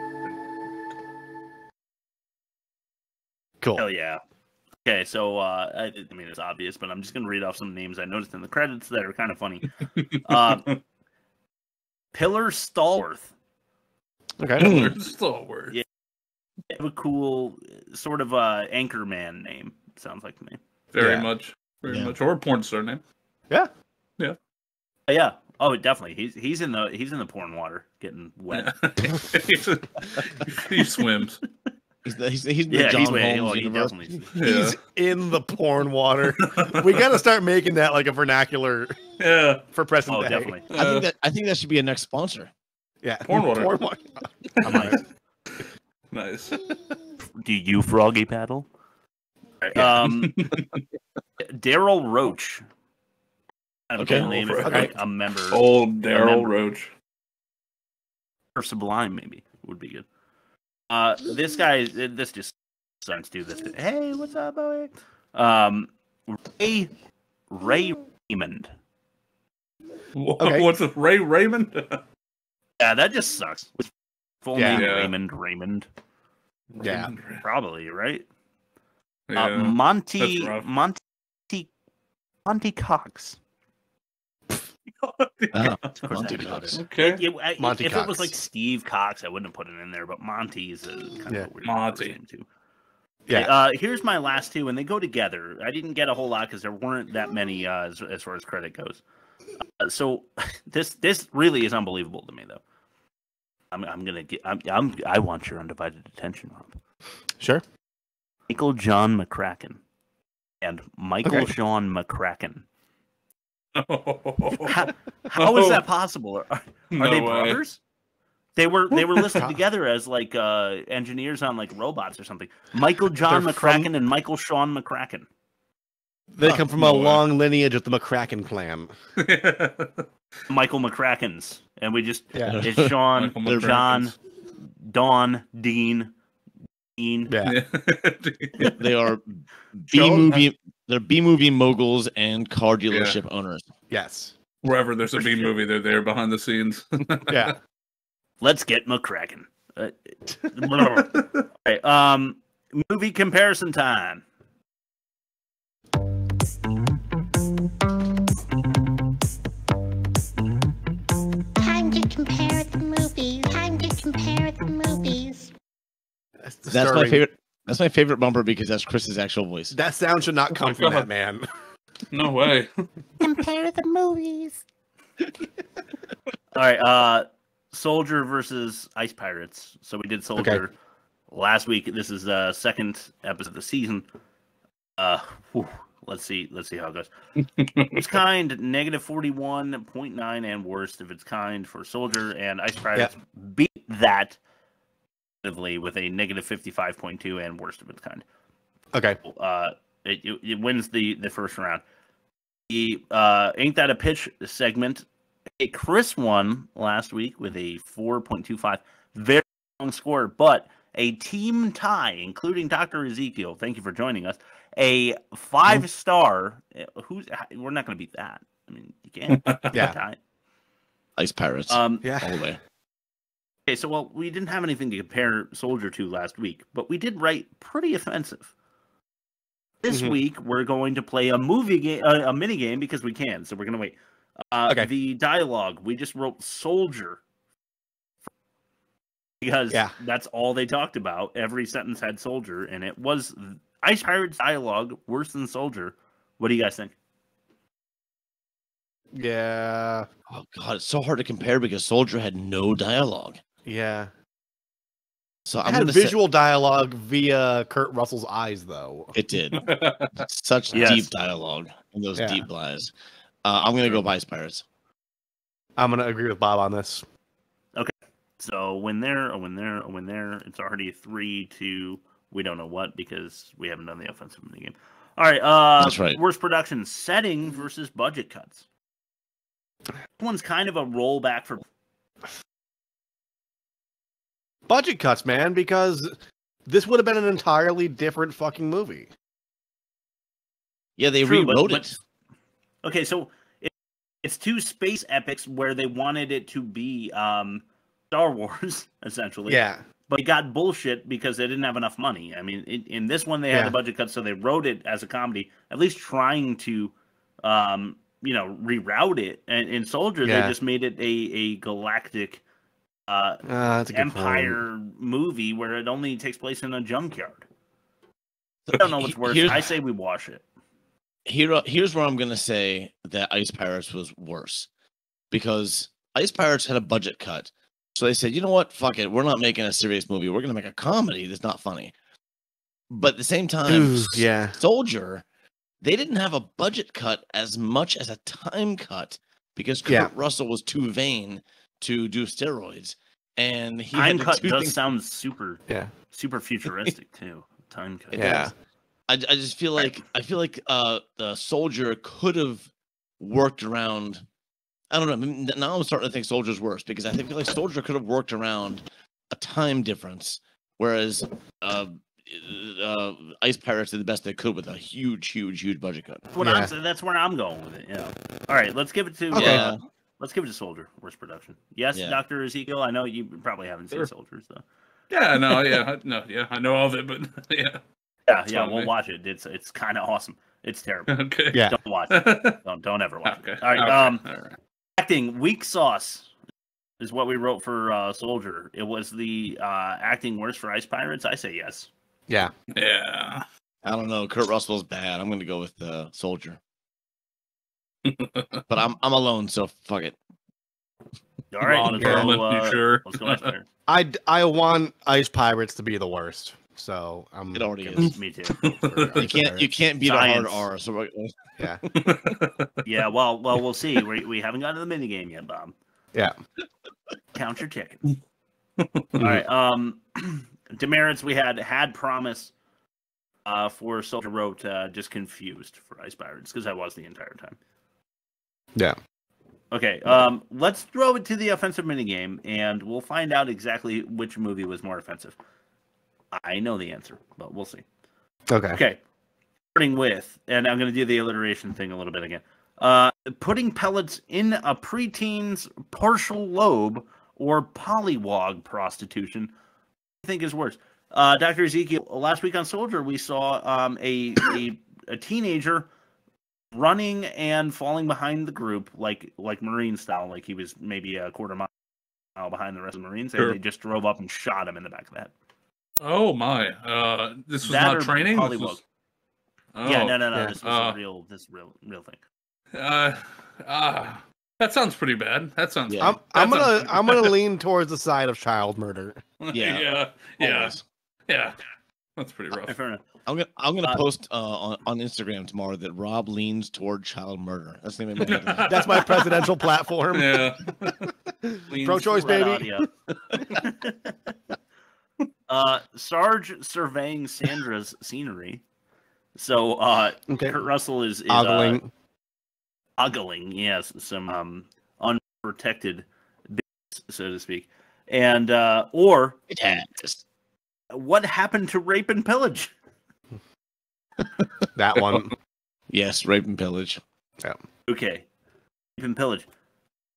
Cool. Hell yeah. Okay, so uh, I, I mean it's obvious, but I'm just gonna read off some names I noticed in the credits that are kind of funny. uh, Pillar Stallworth. Okay. Pillar Stalwart. Yeah, have a cool uh, sort of uh, anchorman name. Sounds like to me. Very Yeah. much. Very Yeah. much. Or porn star name. Yeah. Uh, yeah. Oh, definitely. He's he's in the he's in the porn water, getting wet. he swims. He's the, he's, he's the Yeah, John he's way. Holmes Oh, he universe. definitely. Yeah. He's in the porn water. we got to start making that like a vernacular Yeah. for present Oh, day. definitely. I think that I think that should be a next sponsor. Yeah. Porn water. Porn water. I might. Nice. Do you froggy paddle? Um, Daryl Roach. Kind of a Okay. cool name if you're, Okay. a member. Old Daryl Roach. or Sublime maybe would be good. Uh, this guy, this just sucks. Do this. Hey, what's up, boy? Um, Ray Ray Raymond. Okay. What's it? Ray Raymond? Yeah, that just sucks. Full Yeah. name Yeah. Raymond Raymond. Yeah. Probably right. Yeah. Uh, Monty that's. Monty Monty Cox. Oh, Of course Monty I know Cox. Okay. Like, it- I- Monty if it was like Steve Cox, I wouldn't have put it in there. But Monty is a kind Yeah. of a weird Monty. first name too. Yeah. Uh, here's my last two, and they go together. I didn't get a whole lot because there weren't that many uh, as, as far as credit goes. Uh, so this this really is unbelievable to me, though. I'm I'm gonna get I'm, I'm I want your undivided attention, Rob. Sure. Michael John McCracken and Michael Okay. Sean McCracken. How, How, how is that possible? Are, are No they way. brothers? They were they were listed together as like uh, engineers on like robots or something. Michael John They're McCracken from- and Michael Sean McCracken. They Huh. come from No a way. long lineage of the McCracken clan. Michael McCrackens, and we just Yeah. it's Sean, John, McCrackens. Dawn, Dean, Dean. Yeah. They are B movie. They're B movie moguls and car dealership owners. Yes. Wherever there's a B movie, they're there behind the scenes. Yeah. Let's get McCracken. Uh, All right, um, movie comparison time. Time to compare the movies. Time to compare the movies. That's, That's my favorite. That's my favorite bumper because that's Chris's actual voice. That sound should not Oh come my from God. that man. No way. Compare the movies. All right, uh Soldier versus Ice Pirates. So we did Soldier last week. This is the second episode of the season. Uh whew, let's see, let's see how it goes. its kind, negative forty one point nine and worst of its kind for Soldier and Ice Pirates beat that negatively with a negative fifty five point two and worst of its kind. Okay. Uh it, it, it wins the the first round. The uh ain't that a pitch segment Hey, Chris won last week with a 4.25. Very strong score, but a team tie, including Dr. Ezekiel. Thank you for joining us. A five star. Who's we're not going to beat that. I mean, you can't. Yeah. tie. Ice Pirates. Um, Yeah. All the way. Okay, so well, we didn't have anything to compare Soldier to last week, but we did write pretty offensive. This Mhm. week we're going to play a movie game, a, a mini game because we can. So we're gonna wait. Uh, Okay. The dialogue we just wrote Soldier because Yeah. that's all they talked about. Every sentence had Soldier, and it was Ice Pirates dialogue worse than Soldier. What do you guys think? Yeah. Oh god, it's so hard to compare because Soldier had no dialogue. Yeah. So I I'm had gonna say visual dialogue via Kurt Russell's eyes, though. it did. Such Yes. deep dialogue and those Yeah. deep lies. Uh, I'm gonna go Ice Pirates. I'm gonna agree with Bob on this. Okay. So when there, a win there, a win there. It's already three to we don't know what because we haven't done the offensive mini game. All right, uh, That's right. Worst production setting versus budget cuts. This one's kind of a rollback for Budget cuts, man, because this would have been an entirely different fucking movie. Yeah, they True, rewrote but- it. Okay, so it, it's two space epics where they wanted it to be um, Star Wars essentially. Yeah. but it got bullshit because they didn't have enough money. I mean, in, in this one they had Yeah. the budget cut, so they wrote it as a comedy, at least trying to, um, you know, reroute it. And in Soldier, Yeah. they just made it a a galactic uh, Uh, that's point. empire movie where it only takes place in a junkyard. I don't know what's worse. Here's- I say we wash it. Here, here's where I'm gonna say that Ice Pirates was worse because Ice Pirates had a budget cut, so they said, you know what, fuck it, we're not making a serious movie. We're gonna make a comedy that's not funny. But at the same time, Ooh, yeah. Soldier, they didn't have a budget cut as much as a time cut because Kurt Yeah. Russell was too vain to do steroids, and he Time had cut does things- sound super, Yeah. super futuristic too. Time cut. Yeah. I, I just feel like I feel like uh the soldier could have worked around. I don't know. m- Now I'm starting to think soldier's worse because I think like soldier could have worked around a time difference, whereas uh, uh Ice Pirates did the best they could with a huge, huge, huge budget cut. That's what Yeah. I'm. That's where I'm going with it. Yeah. All right, let's give it to. Okay. Uh, let's give it to Soldier. Worst production. Yes, Yeah. Doctor Ezekiel. I know you probably haven't seen Sure. Soldiers though. Yeah, no, yeah, I- no, yeah, I know all of it, but yeah. Yeah, It's yeah. We'll me. watch it. It's it's kind of awesome. It's terrible. Okay. Yeah. Don't watch it. Don't don't ever watch Okay. it. All right. okay, Um, all right. acting weak sauce is what we wrote for uh, Soldier. It was the uh, acting worst for Ice Pirates. I say yes. Yeah. Yeah. I don't know. Kurt Russell's bad. I'm gonna go with uh, soldier, but I'm I'm alone, so fuck it. All right. on, let's go. you Uh, sure? Let's go Ice Pirates. I I want Ice Pirates to be the worst. So I'm. It already is. Me too. You can't you Pirates. can't beat a hard R. So we're, Yeah. Yeah. Well, well, we'll see. We, we haven't gotten to the mini game yet, Bob. Yeah. Count your chickens. All right. Um, demerits we had had promise uh, for Soldier wrote uh, just confused for Ice Pirates because I was the entire time. Yeah. Okay. Um, let's throw it to the offensive minigame and we'll find out exactly which movie was more offensive. I know the answer, but we'll see. Okay. Okay. Starting with, and I'm going to do the alliteration thing a little bit again. Uh, putting pellets in a preteen's partial lobe or polywog prostitution, I think is worse. Uh, Dr. Ezekiel, last week on Soldier, we saw um, a, a a teenager running and falling behind the group, like like Marine style, like he was maybe a quarter mile behind the rest of the Marines, Sure. and they just drove up and shot him in the back of the head. Oh my! Uh, this was That not training. This Pollywog. was- Yeah, Oh. no, no, no. Yeah. This was Uh, a real, this real, real thing. Uh, uh, that sounds pretty bad. That sounds. Yeah. I'm, I'm that gonna I'm gonna lean towards the side of child murder. Yeah. yeah, yeah, yeah. That's pretty rough. Fair enough. I'm gonna I'm gonna Uh, post uh, on, on Instagram tomorrow that Rob leans toward child murder. That's the name of my. That's my presidential platform. Yeah. Pro-choice, Red baby. uh, Sarge surveying Sandra's scenery. So uh, Okay. Kurt Russell is, is Ogling. Uh, ogling, yes, some um, unprotected bits, so to speak, and uh, or what happened to rape and pillage? that one. yes, rape and pillage. Yeah. Okay, rape and pillage.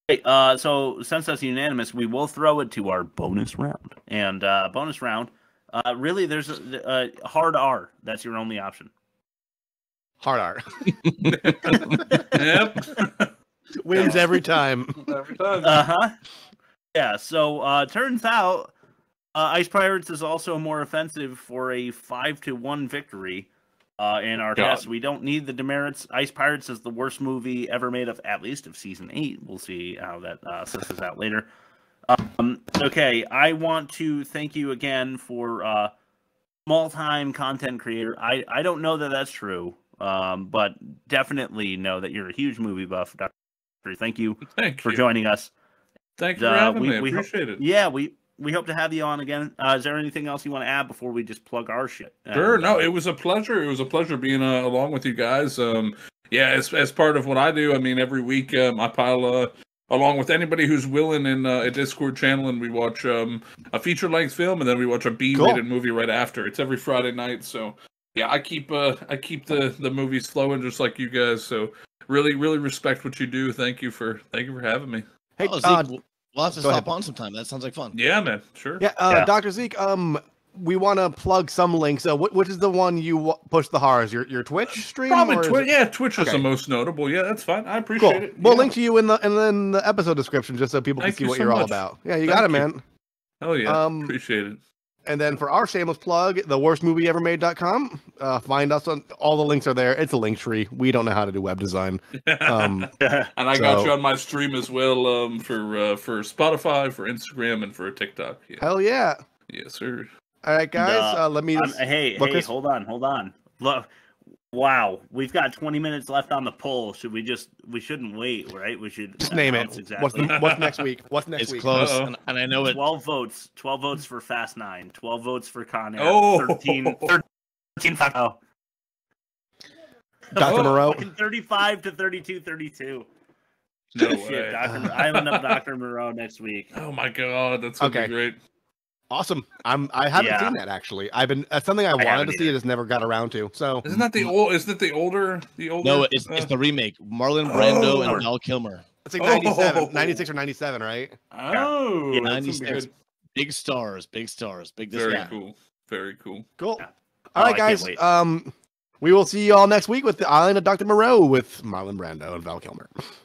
Okay, uh, so since that's unanimous, we will throw it to our bonus round, and uh, bonus round. Uh, really, there's a, a hard R. That's your only option. Hard R. Yep. Wins every time. Every time. Uh huh. Yeah. So uh, turns out uh, Ice Pirates is also more offensive for a five to one victory uh, in our test. We don't need the demerits. Ice Pirates is the worst movie ever made of at least of season eight. We'll see how that uh, assesses out later. Um, okay, I want to thank you again for uh, small time content creator. I I don't know that that's true, um, but definitely know that you're a huge movie buff, Doctor. Thank you Thank for you. joining us. Thank you for Uh, having we- me. We appreciate it. Yeah, we we hope to have you on again. Uh, is there anything else you want to add before we just plug our shit? Sure. No, uh, it was a pleasure. It was a pleasure being uh, along with you guys. Um, yeah, as as part of what I do, I mean, every week um, I pile uh, along with anybody who's willing in uh, a Discord channel, and we watch um, a feature length film, and then we watch a B rated Cool. movie right after. It's every Friday night, so yeah, I keep uh, I keep the the movies flowing just like you guys. So really, really respect what you do. Thank you for thank you for having me. Hey, Oh, Zeke, uh, we'll we'll have to go stop ahead. on sometime. That sounds like fun. Yeah, man. Sure. Yeah, uh, Yeah. Dr. Zeke, um, we want to plug some links. Uh, wh- which is the one you w- push the horrors? Your your Twitch stream? Probably or Twitch. it- Yeah, Twitch is the most notable. Yeah, that's fine. I Cool. appreciate it. We'll Yeah. link to you in the and then the episode description just so people Thank can see you what so you're all about. Yeah, you Thank got it, you. man. Oh yeah, Um, appreciate it. And then for our shameless plug, the worst movie ever made.com. Uh, find us on all the links are there. It's a link tree. We don't know how to do web design. Um, and I got you on my stream as well um, for uh, for Spotify, for Instagram, and for TikTok. Yeah. hell yeah. Yes, sir. All right, guys. uh, Uh, let me. um, hey, look hey, this- hold on, hold on. Look, wow, we've got 20 minutes left on the poll. Should we just? We shouldn't wait, right? We should Just name it. Exactly. What's what's next week? What's next It's week? It's close, and, and I know it. 12 votes. 12 votes for Fast Nine. 12 votes for Con Air. Oh. 13. 13 fuck- oh. Dr. Moreau. 35 to 32 32. No Shit, way. Dr. I have enough Dr. Moreau next week. Oh my god, that's gonna Okay. be great. Awesome. I'm. I haven't Yeah. seen that actually. I've been. That's something I, wanted haven't to see. It just never got around to. So Isn't that the old? Isn't it the older? The older? No, it's, uh, it's the remake. Marlon Brando Oh. and Val Kilmer. it's like 97, Oh. 96 or 97, right? oh, Yeah, that's gonna be 96. Big stars, big stars, big this Very guy. cool. Very cool. Cool. Yeah. All Oh, right, guys. Um, we will see you all next week with the Island of Dr. Moreau with Marlon Brando and Val Kilmer.